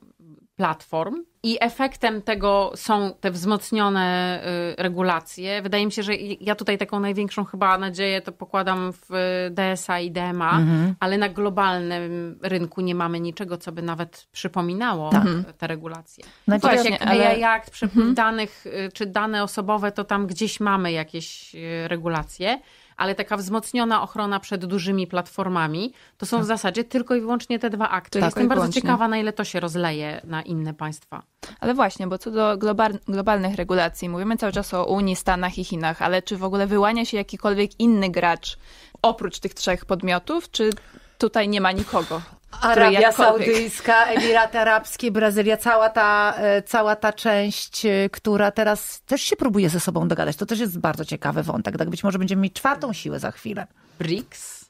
platform. I efektem tego są te wzmocnione y, regulacje. Wydaje mi się, że ja tutaj taką największą chyba nadzieję to pokładam w DSA i DMA, ale na globalnym rynku nie mamy niczego, co by nawet przypominało Tak. te regulacje. Właśnie, jak ale- AI Act, przepływ danych y, czy dane osobowe, to tam gdzieś mamy jakieś y, regulacje, ale taka wzmocniona ochrona przed dużymi platformami, to są w zasadzie tylko i wyłącznie te dwa akty. Tak, Jestem bardzo ciekawa, na ile to się rozleje na inne państwa. Ale właśnie, bo co do global, globalnych regulacji, mówimy cały czas o Unii, Stanach i Chinach, ale czy w ogóle wyłania się jakikolwiek inny gracz oprócz tych trzech podmiotów, czy tutaj nie ma nikogo? Arabia Saudyjska, Emiraty Arabskie, Brazylia, cała ta, e, cała ta część, e, która teraz też się próbuje ze sobą dogadać. To też jest bardzo ciekawy wątek. Tak być może będziemy mieć czwartą siłę za chwilę. BRICS.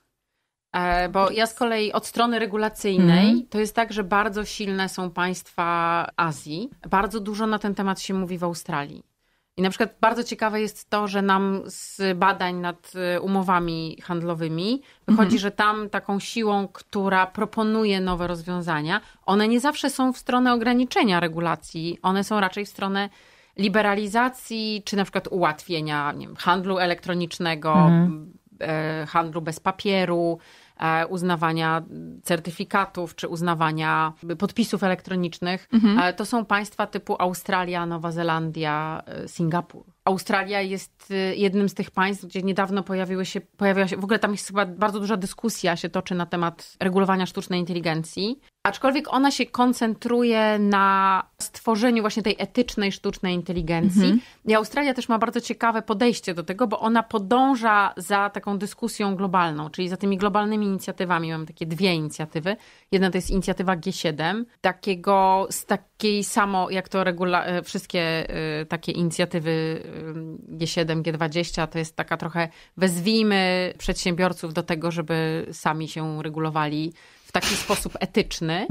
E, Bo ja z kolei od strony regulacyjnej to jest tak, że bardzo silne są państwa Azji. Bardzo dużo na ten temat się mówi w Australii. I na przykład bardzo ciekawe jest to, że nam z badań nad e, umowami handlowymi wychodzi, że tam taką siłą, która proponuje nowe rozwiązania, one nie zawsze są w stronę ograniczenia regulacji, one są raczej w stronę liberalizacji, czy na przykład ułatwienia wiem, handlu elektronicznego, e, handlu bez papieru, uznawania certyfikatów czy uznawania podpisów elektronicznych. E, To są państwa typu Australia, Nowa Zelandia, e, Singapur. Australia jest e, jednym z tych państw, gdzie niedawno pojawiły się, pojawiła się, w ogóle tam jest chyba bardzo duża dyskusja się toczy na temat regulowania sztucznej inteligencji. Aczkolwiek ona się koncentruje na stworzeniu właśnie tej etycznej sztucznej inteligencji. I Australia też ma bardzo ciekawe podejście do tego, bo ona podąża za taką dyskusją globalną, czyli za tymi globalnymi inicjatywami. Mamy takie dwie inicjatywy. Jedna to jest inicjatywa G7, takiego, z takiej samo, jak to regula- e, wszystkie e, takie inicjatywy G7, G20, to jest taka trochę wezwijmy przedsiębiorców do tego, żeby sami się regulowali w taki sposób etyczny.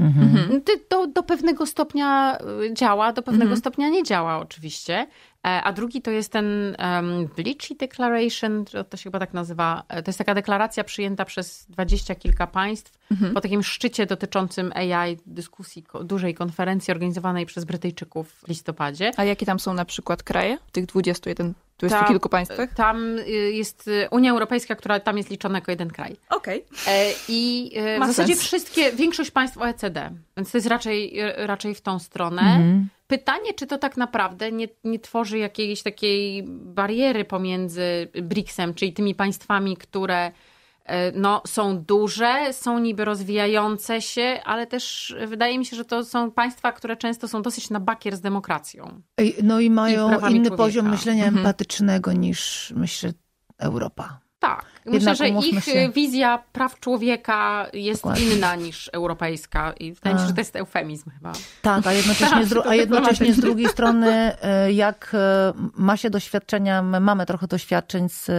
Ty- Do, do pewnego stopnia y, działa, do pewnego stopnia nie działa oczywiście. E, A drugi to jest ten um, Bleachy Declaration, to, się chyba tak nazywa. E, To jest taka deklaracja przyjęta przez dwadzieścia kilka państw po takim szczycie dotyczącym AI, dyskusji, dużej konferencji organizowanej przez Brytyjczyków w listopadzie. A jakie tam są na przykład kraje w tych 21, 20 Tam- kilku państwach? Tam y, jest y, Unia Europejska, która tam jest liczona jako jeden kraj. Okej. E, I e, w Ma zasadzie sens. wszystkie, większość państw OECD, więc to jest raczej, e, raczej w tą stronę. Mhm. Pytanie, czy to tak naprawdę nie, nie tworzy jakiejś takiej bariery pomiędzy BRICS-em, czyli tymi państwami, które e, no, są duże, są niby rozwijające się, ale też wydaje mi się, że to są państwa, które często są dosyć na bakier z demokracją. No i mają prawami inny człowieka. poziom myślenia Mhm. empatycznego niż, myślę, Europa. Tak. Myślę, Jednak że umówmy ich się. e, wizja praw człowieka jest Dokładnie. inna niż europejska i wydaje mi się, że to jest eufemizm chyba. Tak, a <laughs> jednocześnie, z, a jednocześnie z drugiej strony, e, jak e, ma się doświadczenia, my mamy trochę doświadczeń z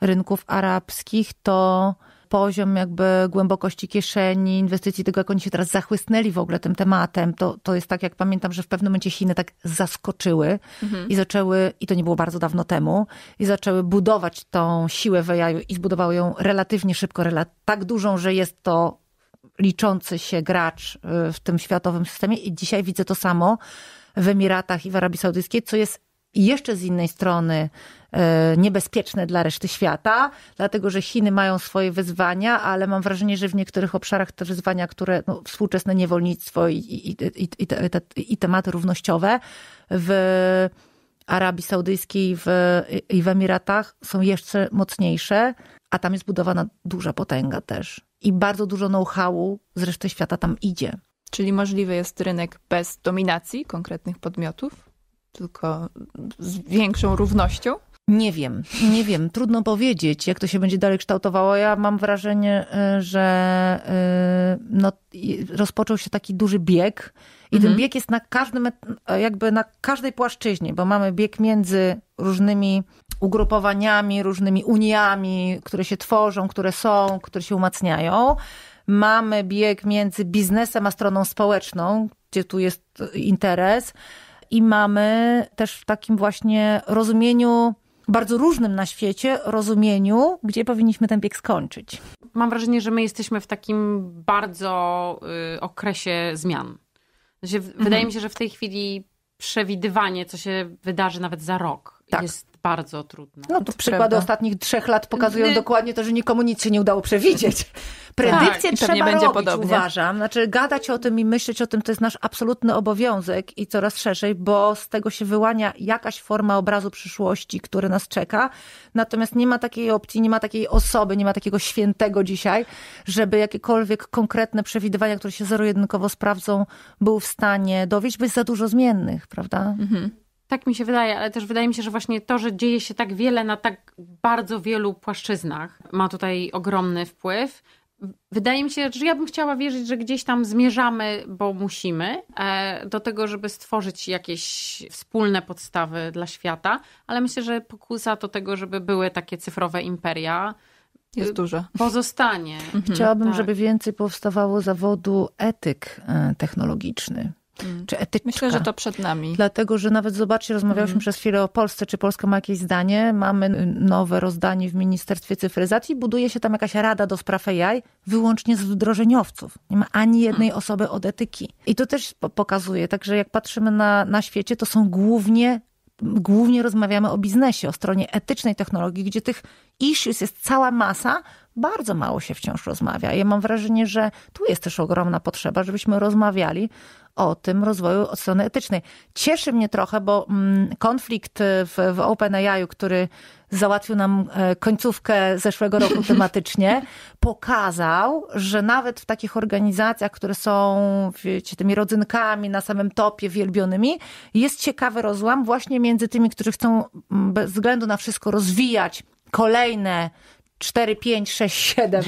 rynków arabskich, to poziom jakby głębokości kieszeni, inwestycji, tego jak oni się teraz zachłysnęli w ogóle tym tematem, to, to jest tak, jak pamiętam, że w pewnym momencie Chiny tak zaskoczyły mhm. i zaczęły, i to nie było bardzo dawno temu, i zaczęły budować tą siłę w AI i zbudowały ją relatywnie szybko, tak dużą, że jest to liczący się gracz y, w tym światowym systemie i dzisiaj widzę to samo w Emiratach i w Arabii Saudyjskiej, co jest jeszcze z innej strony niebezpieczne dla reszty świata, dlatego że Chiny mają swoje wyzwania, ale mam wrażenie, że w niektórych obszarach te wyzwania, które no, współczesne niewolnictwo i, i, i, i, te, i tematy równościowe w Arabii Saudyjskiej w, i w Emiratach są jeszcze mocniejsze, a tam jest budowana duża potęga też. I bardzo dużo know-howu z reszty świata tam idzie. Czyli możliwy jest rynek bez dominacji konkretnych podmiotów, tylko z większą równością? Nie wiem, nie wiem. Trudno powiedzieć, jak to się będzie dalej kształtowało. Ja mam wrażenie, y, że y, no, rozpoczął się taki duży bieg i mhm. ten bieg jest na każdym, jakby na każdej płaszczyźnie, bo mamy bieg między różnymi ugrupowaniami, różnymi uniami, które się tworzą, które są, które się umacniają. Mamy bieg między biznesem a stroną społeczną, gdzie tu jest interes. I mamy też w takim właśnie rozumieniu, bardzo różnym na świecie, rozumieniu, gdzie powinniśmy ten bieg skończyć. Mam wrażenie, że my jesteśmy w takim bardzo y, okresie zmian. Znaczy, mhm. Wydaje mi się, że w tej chwili przewidywanie, co się wydarzy nawet za rok, tak. jest bardzo trudne. No to, to przykłady prawda. ostatnich trzech lat pokazują dokładnie to, że nikomu nic się nie udało przewidzieć. Predykcję tak, trzeba będzie robić, podobnie. uważam. Znaczy gadać o tym i myśleć o tym to jest nasz absolutny obowiązek i coraz szerzej, bo z tego się wyłania jakaś forma obrazu przyszłości, który nas czeka. Natomiast nie ma takiej opcji, nie ma takiej osoby, nie ma takiego świętego dzisiaj, żeby jakiekolwiek konkretne przewidywania, które się zero-jedynkowo sprawdzą, był w stanie dowieść, bo jest za dużo zmiennych, prawda? Mhm. Tak mi się wydaje, ale też wydaje mi się, że właśnie to, że dzieje się tak wiele na tak bardzo wielu płaszczyznach, ma tutaj ogromny wpływ. Wydaje mi się, że ja bym chciała wierzyć, że gdzieś tam zmierzamy, bo musimy, e, do tego, żeby stworzyć jakieś wspólne podstawy dla świata, ale myślę, że pokusa do tego, żeby były takie cyfrowe imperia, jest duża. Pozostanie. <laughs> Chciałabym, tak. żeby więcej powstawało zawodu etyk e, technologiczny. Mm. czy etyczka. Myślę, że to przed nami. Dlatego, że nawet zobaczcie, rozmawialiśmy mm. przez chwilę o Polsce, czy Polska ma jakieś zdanie. Mamy nowe rozdanie w Ministerstwie Cyfryzacji. Buduje się tam jakaś rada do spraw AI wyłącznie z wdrożeniowców. Nie ma ani jednej mm. osoby od etyki. I to też pokazuje, także jak patrzymy na, na świecie, to są głównie głównie rozmawiamy o biznesie, o stronie etycznej technologii, gdzie tych issues jest cała masa, bardzo mało się wciąż rozmawia. Ja mam wrażenie, że tu jest też ogromna potrzeba, żebyśmy rozmawiali o tym rozwoju od strony etycznej. Cieszy mnie trochę, bo mm, konflikt w, w OpenAI, który załatwił nam e, końcówkę zeszłego roku <laughs> tematycznie, pokazał, że nawet w takich organizacjach, które są wiecie, tymi rodzynkami na samym topie wielbionymi, jest ciekawy rozłam właśnie między tymi, którzy chcą bez względu na wszystko rozwijać kolejne 4, 5, 6, 7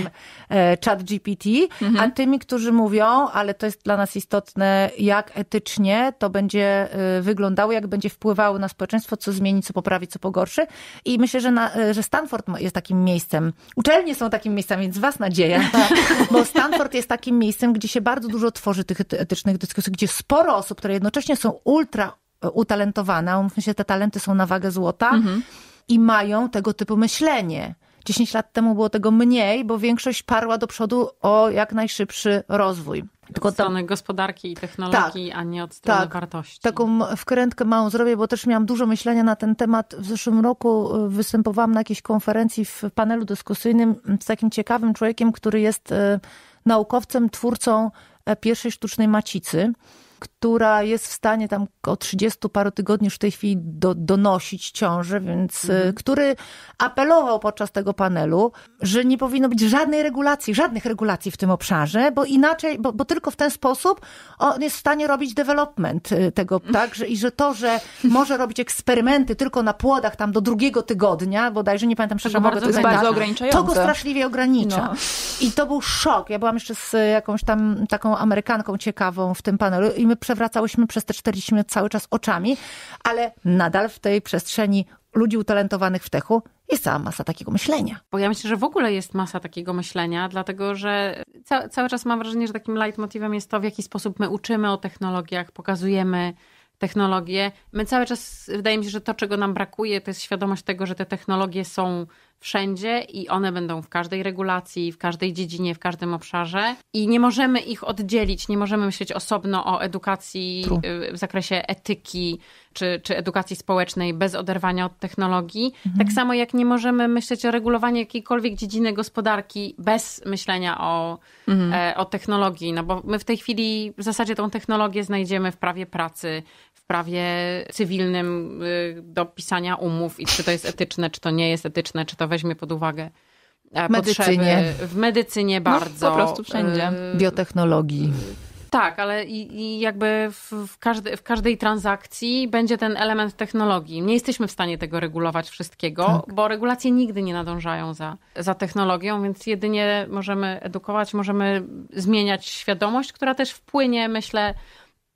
chat GPT, mhm. a tymi, którzy mówią, ale to jest dla nas istotne, jak etycznie to będzie e, wyglądało, jak będzie wpływało na społeczeństwo, co zmieni, co poprawi, co pogorszy. I myślę, że, na, e, że Stanford jest takim miejscem. Uczelnie są takim miejscem, więc was nadzieja, <laughs> bo Stanford jest takim miejscem, gdzie się bardzo dużo tworzy tych etycznych dyskusji, gdzie sporo osób, które jednocześnie są ultra e, utalentowane, umówmy się, te talenty są na wagę złota mhm. i mają tego typu myślenie. 10 lat temu było tego mniej, bo większość parła do przodu o jak najszybszy rozwój. Tylko od strony gospodarki i technologii, tak, a nie od strony tak, wartości. Taką wkrętkę małą zrobię, bo też miałam dużo myślenia na ten temat. W zeszłym roku y, występowałam na jakiejś konferencji w panelu dyskusyjnym z takim ciekawym człowiekiem, który jest y, naukowcem, twórcą e, pierwszej sztucznej macicy która jest w stanie tam o 30 paru tygodni już w tej chwili do, donosić ciążę, więc y, mhm. który apelował podczas tego panelu, że nie powinno być żadnej regulacji, żadnych regulacji w tym obszarze, bo inaczej, bo, bo tylko w ten sposób on jest w stanie robić development y, tego, tak, że, i że to, że może robić eksperymenty tylko na płodach tam do drugiego tygodnia, bodajże nie pamiętam, że bardzo, to jest bardzo ograniczające. To go straszliwie ogranicza. No. I to był szok. Ja byłam jeszcze z jakąś tam taką Amerykanką ciekawą w tym panelu i my przewracałyśmy przez te 40 minut cały czas oczami, ale nadal w tej przestrzeni ludzi utalentowanych w techu jest cała masa takiego myślenia. Bo ja myślę, że w ogóle jest masa takiego myślenia, dlatego że ca cały czas mam wrażenie, że takim leitmotivem jest to, w jaki sposób my uczymy o technologiach, pokazujemy technologie. My cały czas, wydaje mi się, że to, czego nam brakuje, to jest świadomość tego, że te technologie są wszędzie i one będą w każdej regulacji, w każdej dziedzinie, w każdym obszarze i nie możemy ich oddzielić, nie możemy myśleć osobno o edukacji True. Y, w zakresie etyki czy, czy edukacji społecznej bez oderwania od technologii. Mhm. Tak samo jak nie możemy myśleć o regulowaniu jakiejkolwiek dziedziny gospodarki bez myślenia o, mhm. e, o technologii, no bo my w tej chwili w zasadzie tą technologię znajdziemy w prawie pracy, prawie cywilnym y, do pisania umów i czy to jest etyczne, czy to nie jest etyczne, czy to weźmie pod uwagę e, medycynie. W medycynie no, bardzo. No, po prostu wszędzie. Y, Biotechnologii. Tak, ale i, i jakby w, w, każdej, w każdej transakcji będzie ten element technologii. Nie jesteśmy w stanie tego regulować wszystkiego, tak. bo regulacje nigdy nie nadążają za, za technologią, więc jedynie możemy edukować, możemy zmieniać świadomość, która też wpłynie, myślę,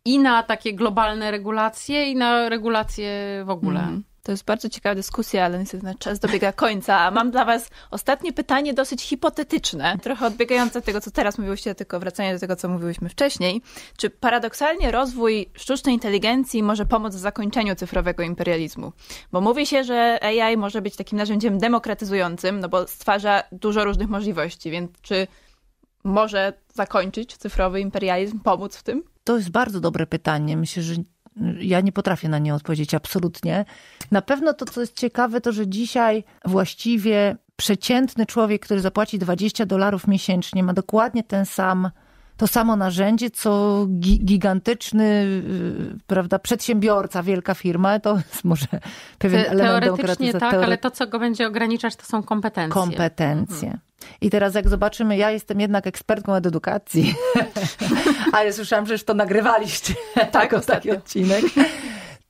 i na takie globalne regulacje, i na regulacje w ogóle. Mm. To jest bardzo ciekawa dyskusja, ale niestety czas dobiega końca. A mam dla Was ostatnie pytanie, dosyć hipotetyczne, trochę odbiegające od tego, co teraz mówiłyście, tylko wracając do tego, co mówiłyśmy wcześniej. Czy paradoksalnie rozwój sztucznej inteligencji może pomóc w zakończeniu cyfrowego imperializmu? Bo mówi się, że AI może być takim narzędziem demokratyzującym, no bo stwarza dużo różnych możliwości, więc czy może zakończyć cyfrowy imperializm, pomóc w tym? To jest bardzo dobre pytanie. Myślę, że ja nie potrafię na nie odpowiedzieć absolutnie. Na pewno to, co jest ciekawe, to że dzisiaj właściwie przeciętny człowiek, który zapłaci 20 dolarów miesięcznie, ma dokładnie ten sam to samo narzędzie, co gigantyczny, y, prawda, przedsiębiorca, wielka firma, to jest może pewien Te, element Teoretycznie tak, ale to, co go będzie ograniczać, to są kompetencje. Kompetencje. Mhm. I teraz jak zobaczymy, ja jestem jednak ekspertką od edukacji, <laughs> ale słyszałam, że już to nagrywaliście, <laughs> tak, ostatni odcinek.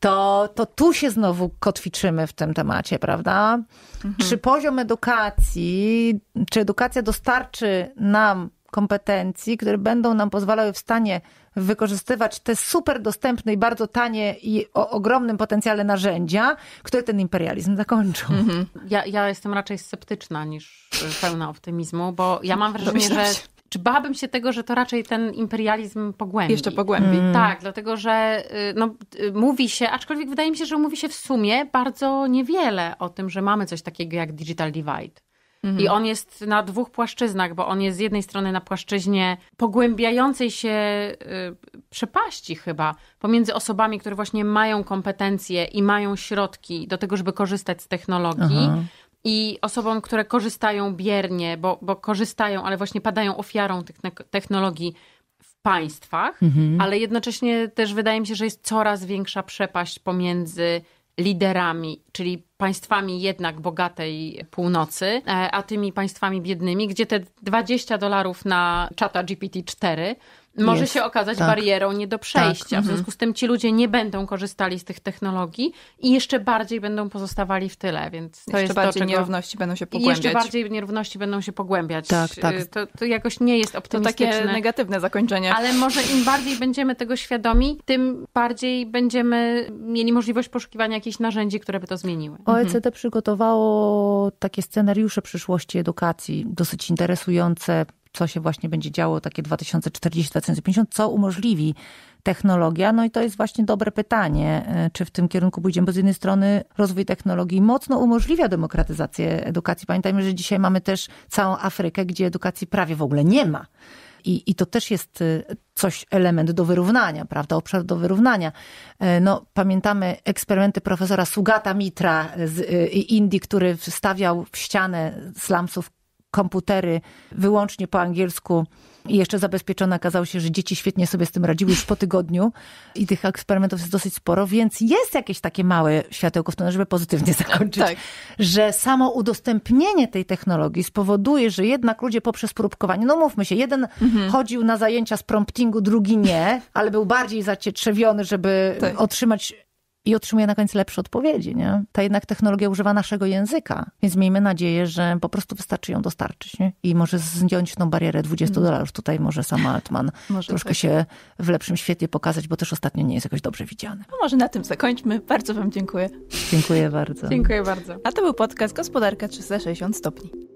To, to tu się znowu kotwiczymy w tym temacie, prawda? Mhm. Czy poziom edukacji, czy edukacja dostarczy nam kompetencji, które będą nam pozwalały w stanie wykorzystywać te super dostępne i bardzo tanie i o ogromnym potencjale narzędzia, które ten imperializm zakończą. Mhm. Ja, ja jestem raczej sceptyczna niż pełna optymizmu, bo ja mam wrażenie, że czy bałabym się tego, że to raczej ten imperializm pogłębi. Jeszcze pogłębi. Mm. Tak, dlatego że y, no, y, mówi się, aczkolwiek wydaje mi się, że mówi się w sumie bardzo niewiele o tym, że mamy coś takiego jak digital divide. Mhm. I on jest na dwóch płaszczyznach, bo on jest z jednej strony na płaszczyźnie pogłębiającej się y, przepaści chyba pomiędzy osobami, które właśnie mają kompetencje i mają środki do tego, żeby korzystać z technologii. Aha. I osobom, które korzystają biernie, bo, bo korzystają, ale właśnie padają ofiarą tych technologii w państwach, mhm. ale jednocześnie też wydaje mi się, że jest coraz większa przepaść pomiędzy liderami, czyli państwami jednak bogatej północy, e, a tymi państwami biednymi, gdzie te 20 dolarów na czata GPT-4 może jest, się okazać tak. barierą nie do przejścia. Tak. W związku z tym ci ludzie nie będą korzystali z tych technologii i jeszcze bardziej będą pozostawali w tyle, więc to jeszcze jest bardziej to, czego... nierówności będą się pogłębiać. I jeszcze bardziej nierówności będą się pogłębiać. Tak, tak. Y, to, to jakoś nie jest optymistyczne. To takie negatywne zakończenie. Ale może im bardziej będziemy tego świadomi, tym bardziej będziemy mieli możliwość poszukiwania jakichś narzędzi, które by to zmieniły. OECD mhm. przygotowało takie scenariusze przyszłości edukacji, dosyć interesujące co się właśnie będzie działo, takie 2040-2050, co umożliwi technologia? No i to jest właśnie dobre pytanie, e, czy w tym kierunku pójdziemy, bo z jednej strony rozwój technologii mocno umożliwia demokratyzację edukacji. Pamiętajmy, że dzisiaj mamy też całą Afrykę, gdzie edukacji prawie w ogóle nie ma. I, I to też jest e, coś, element do wyrównania, prawda? Obszar do wyrównania. E, no, pamiętamy eksperymenty profesora Sugata Mitra z Indii, który wstawiał w ścianę slumsów komputery wyłącznie po angielsku i jeszcze zabezpieczone okazało się, że dzieci świetnie sobie z tym radziły już po tygodniu i tych eksperymentów jest dosyć sporo, więc jest jakieś takie małe światełko w tym, żeby pozytywnie <laughs> zakończyć, tak. że samo udostępnienie tej technologii spowoduje, że jednak ludzie poprzez próbkowanie, no mówmy się, jeden mhm. chodził na zajęcia z promptingu, drugi nie, ale był bardziej zacietrzewiony, żeby tak. otrzymać i otrzymuje na końcu lepsze odpowiedzi. Nie? Ta jednak technologia używa naszego języka, więc miejmy nadzieję, że po prostu wystarczy ją dostarczyć nie? i może zdjąć tą barierę 20 mm. dolarów. Tutaj może sam Altman <laughs> troszkę tak. się w lepszym świetle pokazać, bo też ostatnio nie jest jakoś dobrze widziany. No może na tym zakończmy. Bardzo Wam dziękuję. Dziękuję bardzo. Dziękuję bardzo. A to był podcast Gospodarka 360 stopni.